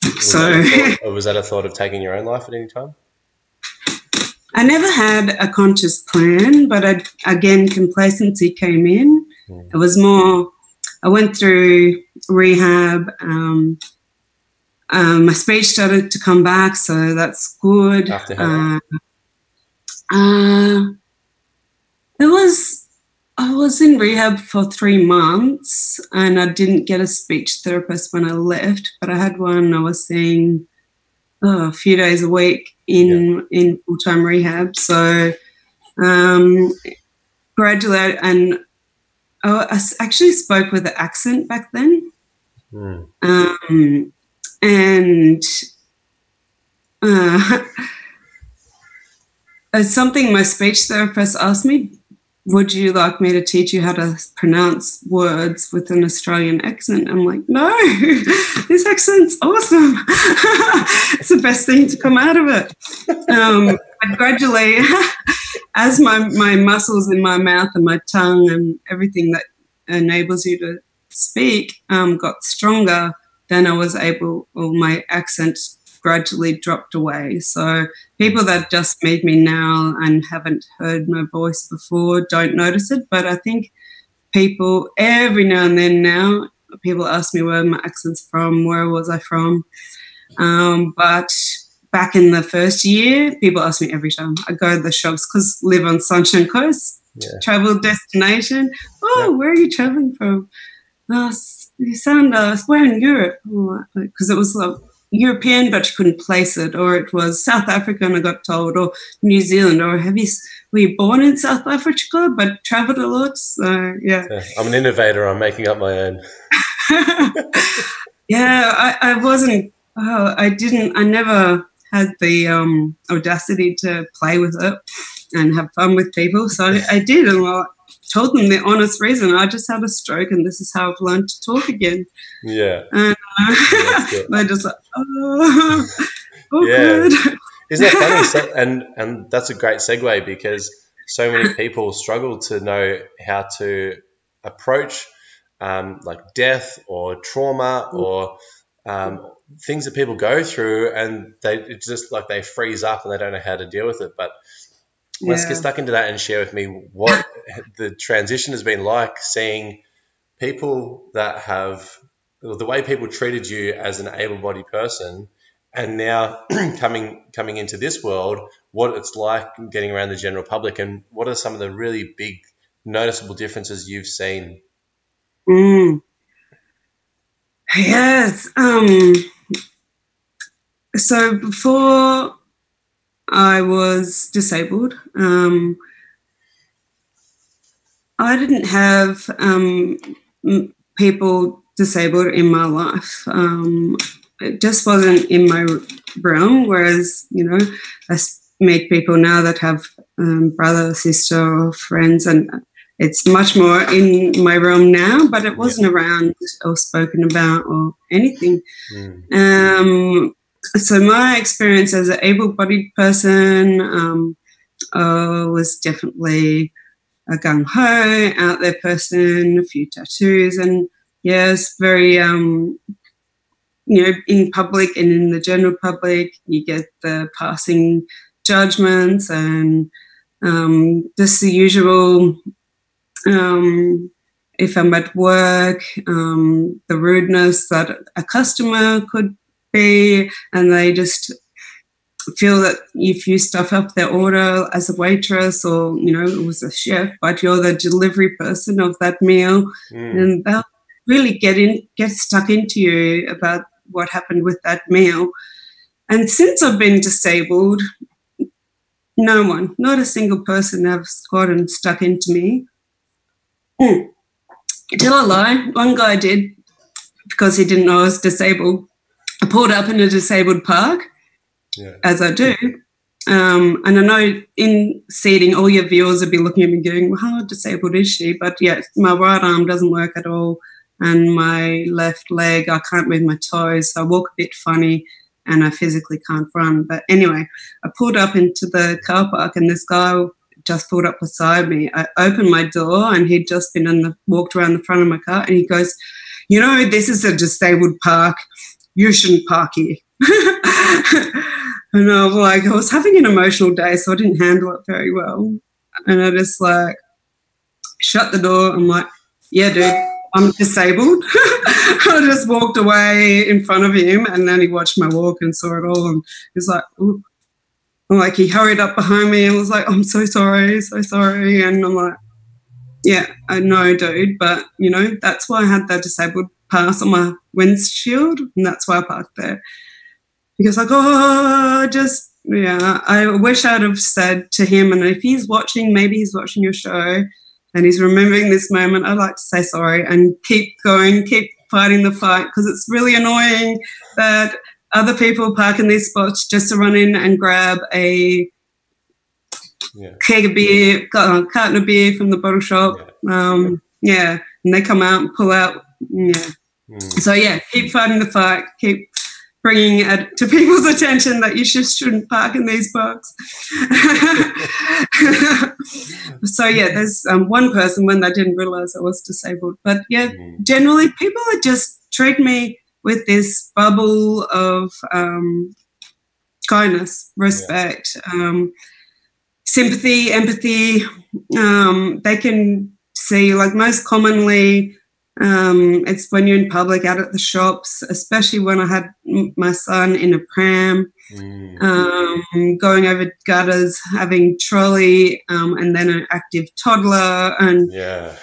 Was so, that thought, was that a thought of taking your own life at any time? I never had a conscious plan, but I, again, complacency came in. Mm. It was more, I went through rehab. Um, um, my speech started to come back, so that's good. After uh, uh, it was I was in rehab for three months and I didn't get a speech therapist when I left, but I had one I was seeing oh, a few days a week in yeah. in full time rehab. So um, gradually, and I actually spoke with an accent back then, mm. um, and uh, it's something my speech therapist asked me would you like me to teach you how to pronounce words with an Australian accent? I'm like, no, this accent's awesome. it's the best thing to come out of it. Um, but gradually, as my, my muscles in my mouth and my tongue and everything that enables you to speak um, got stronger, then I was able, or my accent gradually dropped away. So people that just meet me now and haven't heard my voice before don't notice it. But I think people every now and then now people ask me where my accent's from, where was I from. Um, but back in the first year, people ask me every time. I go to the shops because live on Sunshine Coast, yeah. travel destination. Oh, yeah. where are you traveling from? Oh, you sound uh, we're in Europe because oh, it was like European, but you couldn't place it, or it was South African, I got told, or New Zealand, or have you were you born in South Africa but traveled a lot? So yeah. yeah I'm an innovator. I'm making up my own. yeah, I, I wasn't. Oh, I didn't. I never had the um, audacity to play with it and have fun with people. So I, I did, and I told them the honest reason. I just had a stroke, and this is how I've learned to talk again. Yeah. And uh, just oh, oh yeah. Good. Isn't that funny? and and that's a great segue because so many people struggle to know how to approach um, like death or trauma mm. or um, things that people go through, and they it's just like they freeze up and they don't know how to deal with it. But let's get stuck into that and share with me what the transition has been like seeing people that have the way people treated you as an able-bodied person and now coming coming into this world what it's like getting around the general public and what are some of the really big noticeable differences you've seen mm. yes um, so before i was disabled um, i didn't have um, people disabled in my life. Um, it just wasn't in my realm. Whereas, you know, I meet people now that have um, brother, sister, or friends, and it's much more in my realm now. But it wasn't yeah. around or spoken about or anything. Mm. Um, so my experience as an able-bodied person um, uh, was definitely a gung ho, out there person, a few tattoos, and yes, very um, you know, in public and in the general public, you get the passing judgments and um, just the usual. Um, if I'm at work, um, the rudeness that a customer could be, and they just feel that if you stuff up their order as a waitress or you know it was a chef but you're the delivery person of that meal mm. and they'll really get in get stuck into you about what happened with that meal and since i've been disabled no one not a single person have has gotten stuck into me mm. tell a lie one guy did because he didn't know i was disabled i pulled up in a disabled park yeah. as I do. Um, and I know in seating, all your viewers will be looking at me going, well, how disabled is she? But yeah, my right arm doesn't work at all. And my left leg, I can't move my toes. So I walk a bit funny and I physically can't run. But anyway, I pulled up into the car park and this guy just pulled up beside me. I opened my door and he'd just been in the, walked around the front of my car and he goes, You know, this is a disabled park. You shouldn't park here. and I was like, I was having an emotional day, so I didn't handle it very well. And I just like shut the door. I'm like, yeah, dude, I'm disabled. I just walked away in front of him, and then he watched my walk and saw it all. And he's like, Ooh. I'm like, he hurried up behind me and was like, I'm so sorry, so sorry. And I'm like, yeah, I know, dude, but you know, that's why I had that disabled pass on my windshield, and that's why I parked there he goes like, oh, just yeah. I wish I'd have said to him, and if he's watching, maybe he's watching your show, and he's remembering this moment. I'd like to say sorry and keep going, keep fighting the fight because it's really annoying that other people park in these spots just to run in and grab a yeah. keg of beer, uh, carton of beer from the bottle shop. Yeah. Um, yeah, and they come out and pull out. Yeah. Mm. So yeah, keep fighting the fight. Keep bringing it to people's attention that you just shouldn't park in these parks. so yeah, there's um, one person when they didn't realize I was disabled, but yeah, mm-hmm. generally people are just treat me with this bubble of um, kindness, respect, yeah. um, sympathy, empathy. Um, they can see like most commonly um, it's when you're in public, out at the shops, especially when I had my son in a pram, mm. um, going over gutters, having trolley, um, and then an active toddler, and yeah.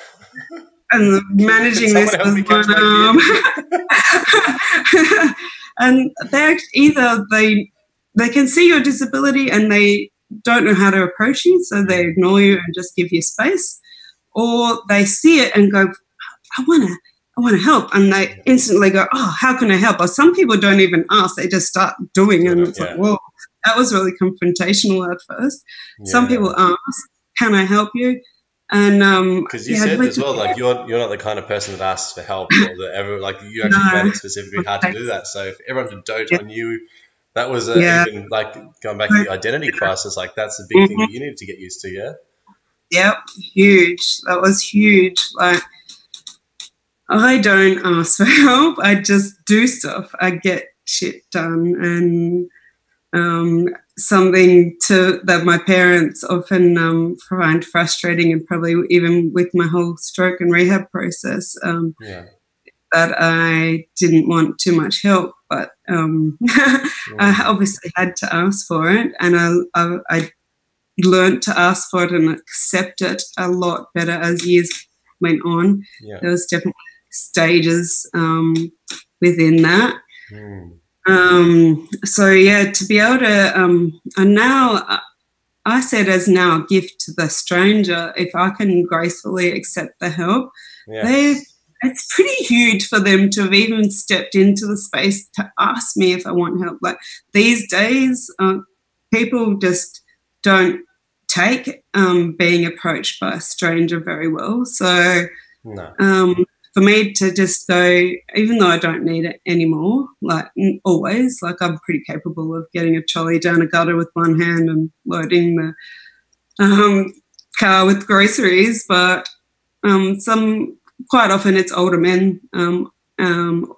and managing this with my arm. and they either they they can see your disability and they don't know how to approach you, so they mm. ignore you and just give you space, or they see it and go, I want to, I want to help. And they instantly go, oh, how can I help? Or some people don't even ask, they just start doing. And it's yeah. like, whoa, that was really confrontational at first. Yeah. Some people ask, can I help you? And um, because you yeah, said as well, like you're you're not the kind of person that asks for help or that ever like you actually no. it specifically hard to do that. So if everyone could dote on you, that was a, even like going back to the identity crisis. Like that's a big mm-hmm. thing that you need to get used to. Yeah. Yep, huge. That was huge. Like I don't ask for help. I just do stuff. I get shit done, and um, something to that my parents often um, find frustrating, and probably even with my whole stroke and rehab process. Um, yeah. That I didn't want too much help, but um, yeah. I obviously had to ask for it, and I, I, I learned to ask for it and accept it a lot better as years went on. Yeah. There was definitely stages um, within that. Mm. Um, so yeah, to be able to, um, and now I said as now a gift to the stranger, if I can gracefully accept the help, yeah. they it's pretty huge for them to have even stepped into the space to ask me if I want help. Like these days, uh, people just don't take um, being approached by a stranger very well. So no. um, for me to just go, even though I don't need it anymore, like always, like I'm pretty capable of getting a trolley down a gutter with one hand and loading the um, car with groceries. But um, some quite often it's older men um, um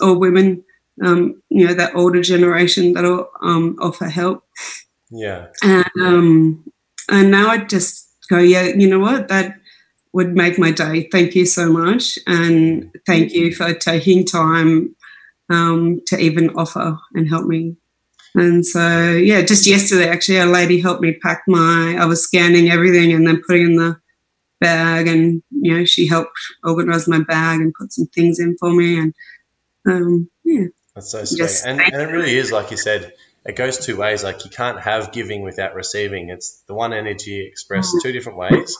or women, um, you know, that older generation that'll um, offer help. Yeah. And, and now I just go, yeah, you know what, that would make my day. Thank you so much. And thank you for taking time um, to even offer and help me. And so, yeah, just yesterday, actually, a lady helped me pack my, I was scanning everything and then putting in the bag. And, you know, she helped organize my bag and put some things in for me. And, um, yeah. That's so sweet. And, and it really is, like you said, it goes two ways. Like you can't have giving without receiving. It's the one energy expressed mm. two different ways.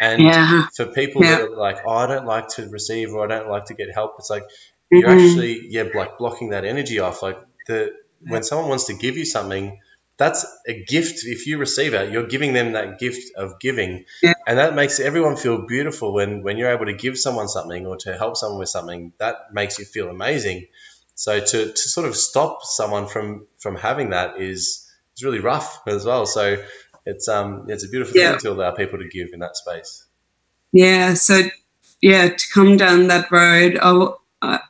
And yeah. for people yeah. that are like, oh, I don't like to receive or I don't like to get help, it's like mm-hmm. you're actually yeah like blocking that energy off. Like the when someone wants to give you something, that's a gift. If you receive it, you're giving them that gift of giving, yeah. and that makes everyone feel beautiful. When when you're able to give someone something or to help someone with something, that makes you feel amazing. So to, to sort of stop someone from from having that is is really rough as well. So it's um it's a beautiful yeah. thing to allow people to give in that space. Yeah. So yeah, to come down that road, I, I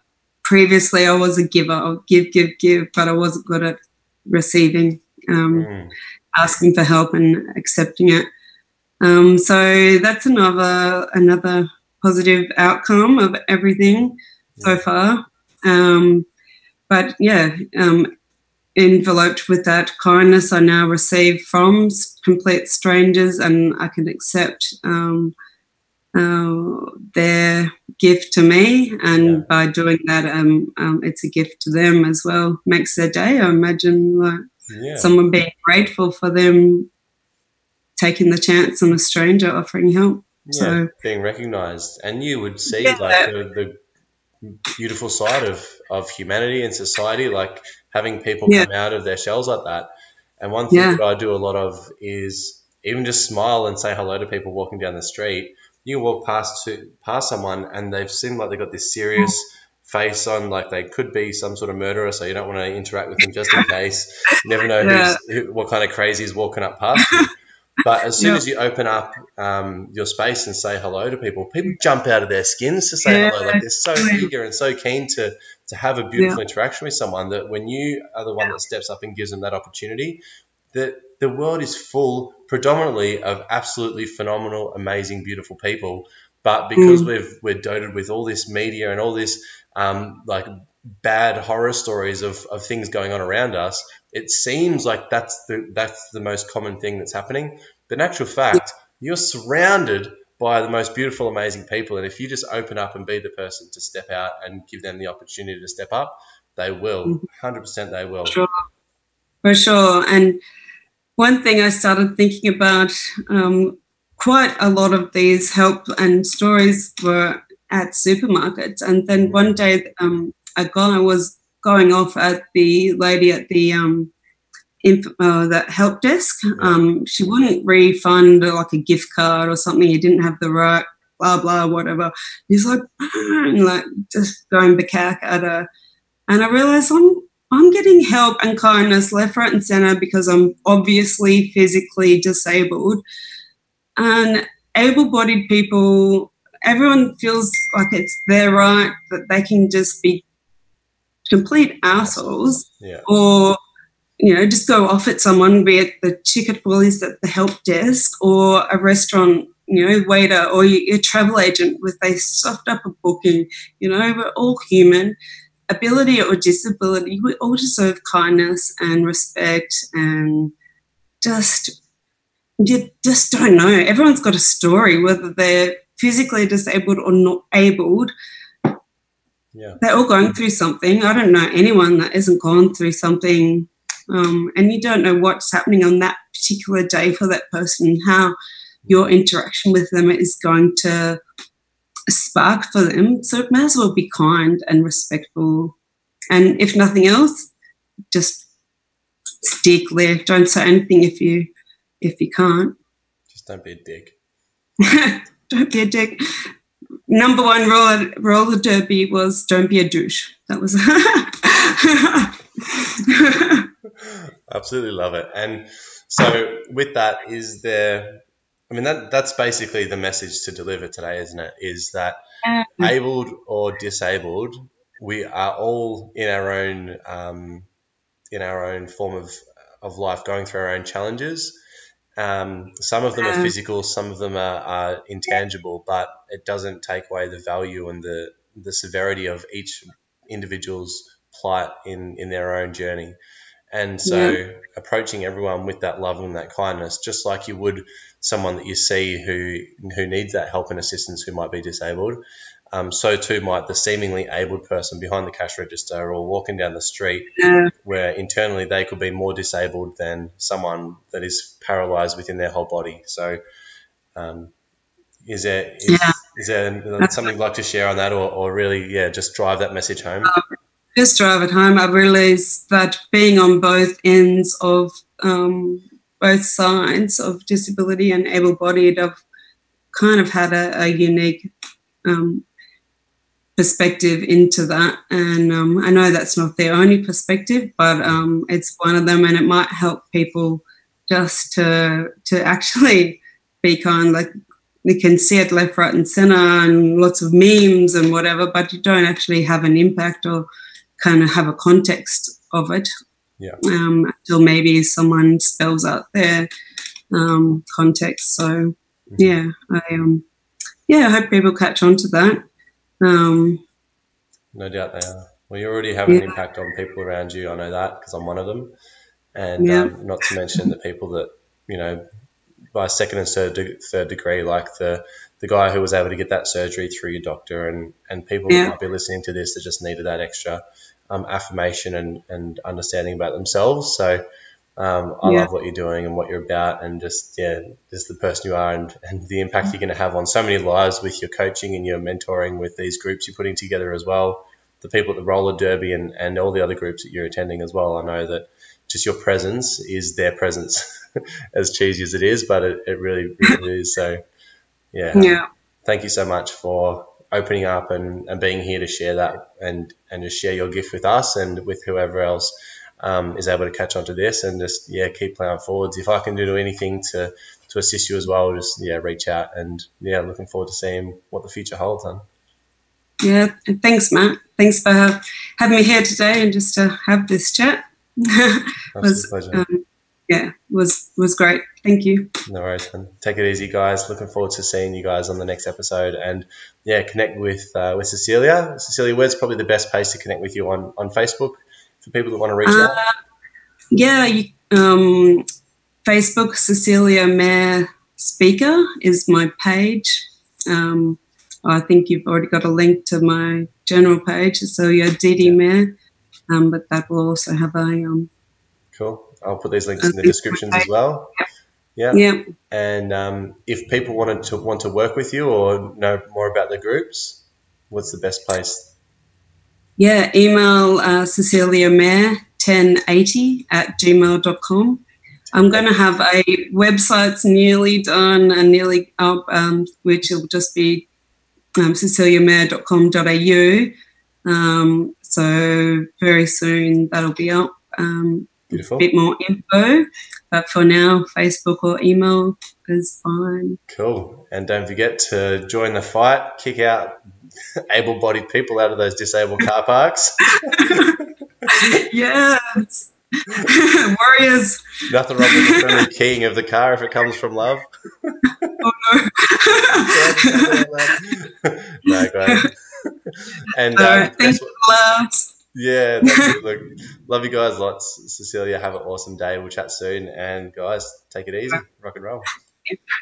previously I was a giver. I would give, give, give, but I wasn't good at receiving, um, mm. asking for help and accepting it. Um, so that's another another positive outcome of everything yeah. so far. Um, but yeah, um, enveloped with that kindness I now receive from complete strangers, and I can accept um, uh, their gift to me, and yeah. by doing that, um, um, it's a gift to them as well. Makes their day. I imagine like yeah. someone being grateful for them taking the chance on a stranger offering help. Yeah, so being recognised, and you would see like the, the beautiful side of, of humanity and society, like having people yeah. come out of their shells like that. And one thing yeah. that I do a lot of is even just smile and say hello to people walking down the street. You walk past to past someone and they've seemed like they've got this serious face on, like they could be some sort of murderer, so you don't want to interact with them just in case. You never know yeah. who, what kind of crazy is walking up past you. But as soon as you open up um, your space and say hello to people, people jump out of their skins to say yeah. hello. Like they're so eager and so keen to to have a beautiful yeah. interaction with someone that when you are the one that steps up and gives them that opportunity, that the world is full predominantly of absolutely phenomenal, amazing, beautiful people. But because mm. we've we're doted with all this media and all this um, like bad horror stories of, of things going on around us, it seems like that's the that's the most common thing that's happening. But in actual fact, you're surrounded by the most beautiful, amazing people, and if you just open up and be the person to step out and give them the opportunity to step up, they will. Mm-hmm. Hundred percent, they will. Sure. For sure. And one thing I started thinking about, um, quite a lot of these help and stories were at supermarkets, and then mm-hmm. one day um, a guy was going off at the lady at the um, inf- uh, that help desk. Um, she wouldn't refund like a gift card or something. He didn't have the right blah blah whatever. He's like, like just going back at her, and I realized I'm I'm getting help and kindness left, right, and center because I'm obviously physically disabled, and able-bodied people. Everyone feels like it's their right that they can just be complete assholes yeah. or you know just go off at someone be it the ticket police at the help desk or a restaurant you know waiter or your travel agent with they soft up a booking you know we're all human ability or disability we all deserve kindness and respect and just you just don't know everyone's got a story whether they're physically disabled or not abled yeah. They're all going through something. I don't know anyone that isn't gone through something. Um, and you don't know what's happening on that particular day for that person, and how your interaction with them is going to spark for them. So it may as well be kind and respectful. And if nothing else, just steer clear. Don't say anything if you if you can't. Just don't be a dick. don't be a dick number one roller, roller derby was don't be a douche. That was. Absolutely love it. And so, with that, is there? I mean, that that's basically the message to deliver today, isn't it? Is that um, abled or disabled, we are all in our own um, in our own form of of life, going through our own challenges. Um, some of them are physical, some of them are, are, intangible, but it doesn't take away the value and the, the severity of each individual's plight in, in their own journey. And so approaching everyone with that love and that kindness, just like you would someone that you see who who needs that help and assistance who might be disabled. Um, so too might the seemingly abled person behind the cash register or walking down the street, Yeah. where internally they could be more disabled than someone that is paralyzed within their whole body. So, um, is there is, Yeah. is there something you'd like to share on that, or, or really, yeah, just drive that message home? Just drive at home. I realised that being on both ends of um, both sides of disability and able-bodied, I've kind of had a, a unique um, perspective into that, and um, I know that's not the only perspective, but um, it's one of them, and it might help people just to to actually be kind. Like you can see it left, right, and centre, and lots of memes and whatever, but you don't actually have an impact or kind of have a context of it. Yeah. Um, until maybe someone spells out their um, context. So yeah, I um, yeah, I hope people catch on to that. Um, No doubt they are. Well, you already have an Yeah. impact on people around you. I know that because I'm one of them. And Yeah. um, not to mention the people that, you know, by second and third, de- third degree, like the, the guy who was able to get that surgery through your doctor, and, and people Yeah. that might be listening to this that just needed that extra um, affirmation and, and understanding about themselves. So um, I Yeah. love what you're doing and what you're about, and just, yeah, just the person you are and, and the impact you're going to have on so many lives with your coaching and your mentoring with these groups you're putting together as well the people at the roller derby and, and all the other groups that you're attending as well. I know that just your presence is their presence, as cheesy as it is, but it, it really, really is. So, yeah, yeah, thank you so much for opening up and, and being here to share that and, and just share your gift with us and with whoever else um, is able to catch on to this and just, yeah, keep playing forwards. If I can do anything to, to assist you as well, just, yeah, reach out and, yeah, looking forward to seeing what the future holds, on. yeah. And thanks, Mat. Thanks for ha- having me here today and just to have this chat. was um, yeah, was was great. Thank you. No worries, man. Take it easy, guys. Looking forward to seeing you guys on the next episode, and yeah, connect with uh, with Cecilia. Cecilia, where's probably the best place to connect with you on on Facebook for people that want to reach Uh, out? Yeah, you, um, Facebook Cecilia Mair Speaker is my page. Um, I think you've already got a link to my general page, Cecilia Didi Yeah. Mair, um, but that will also have a um, Cool. I'll put these links in the descriptions as well. Yeah. yeah. And um, if people wanted to want to work with you or know more about the groups, what's the best place? Yeah, email uh, Cecilia Mair 1080 at gmail.com. I'm going to have a website's nearly done and nearly up, um, which will just be um, ceciliamair.com.au. Um, so very soon that'll be up. Um, Beautiful. a bit more info, but for now, Facebook or email is fine. Cool. And don't forget to join the fight, kick out able bodied people out of those disabled car parks. yes. Warriors. Nothing wrong with the friendly keying of the car if it comes from love. Oh no. no, great. And um, that's thanks what-. Yeah. Look, love you guys lots. Cecilia, have an awesome day. We'll chat soon. And guys, take it easy. Rock and roll.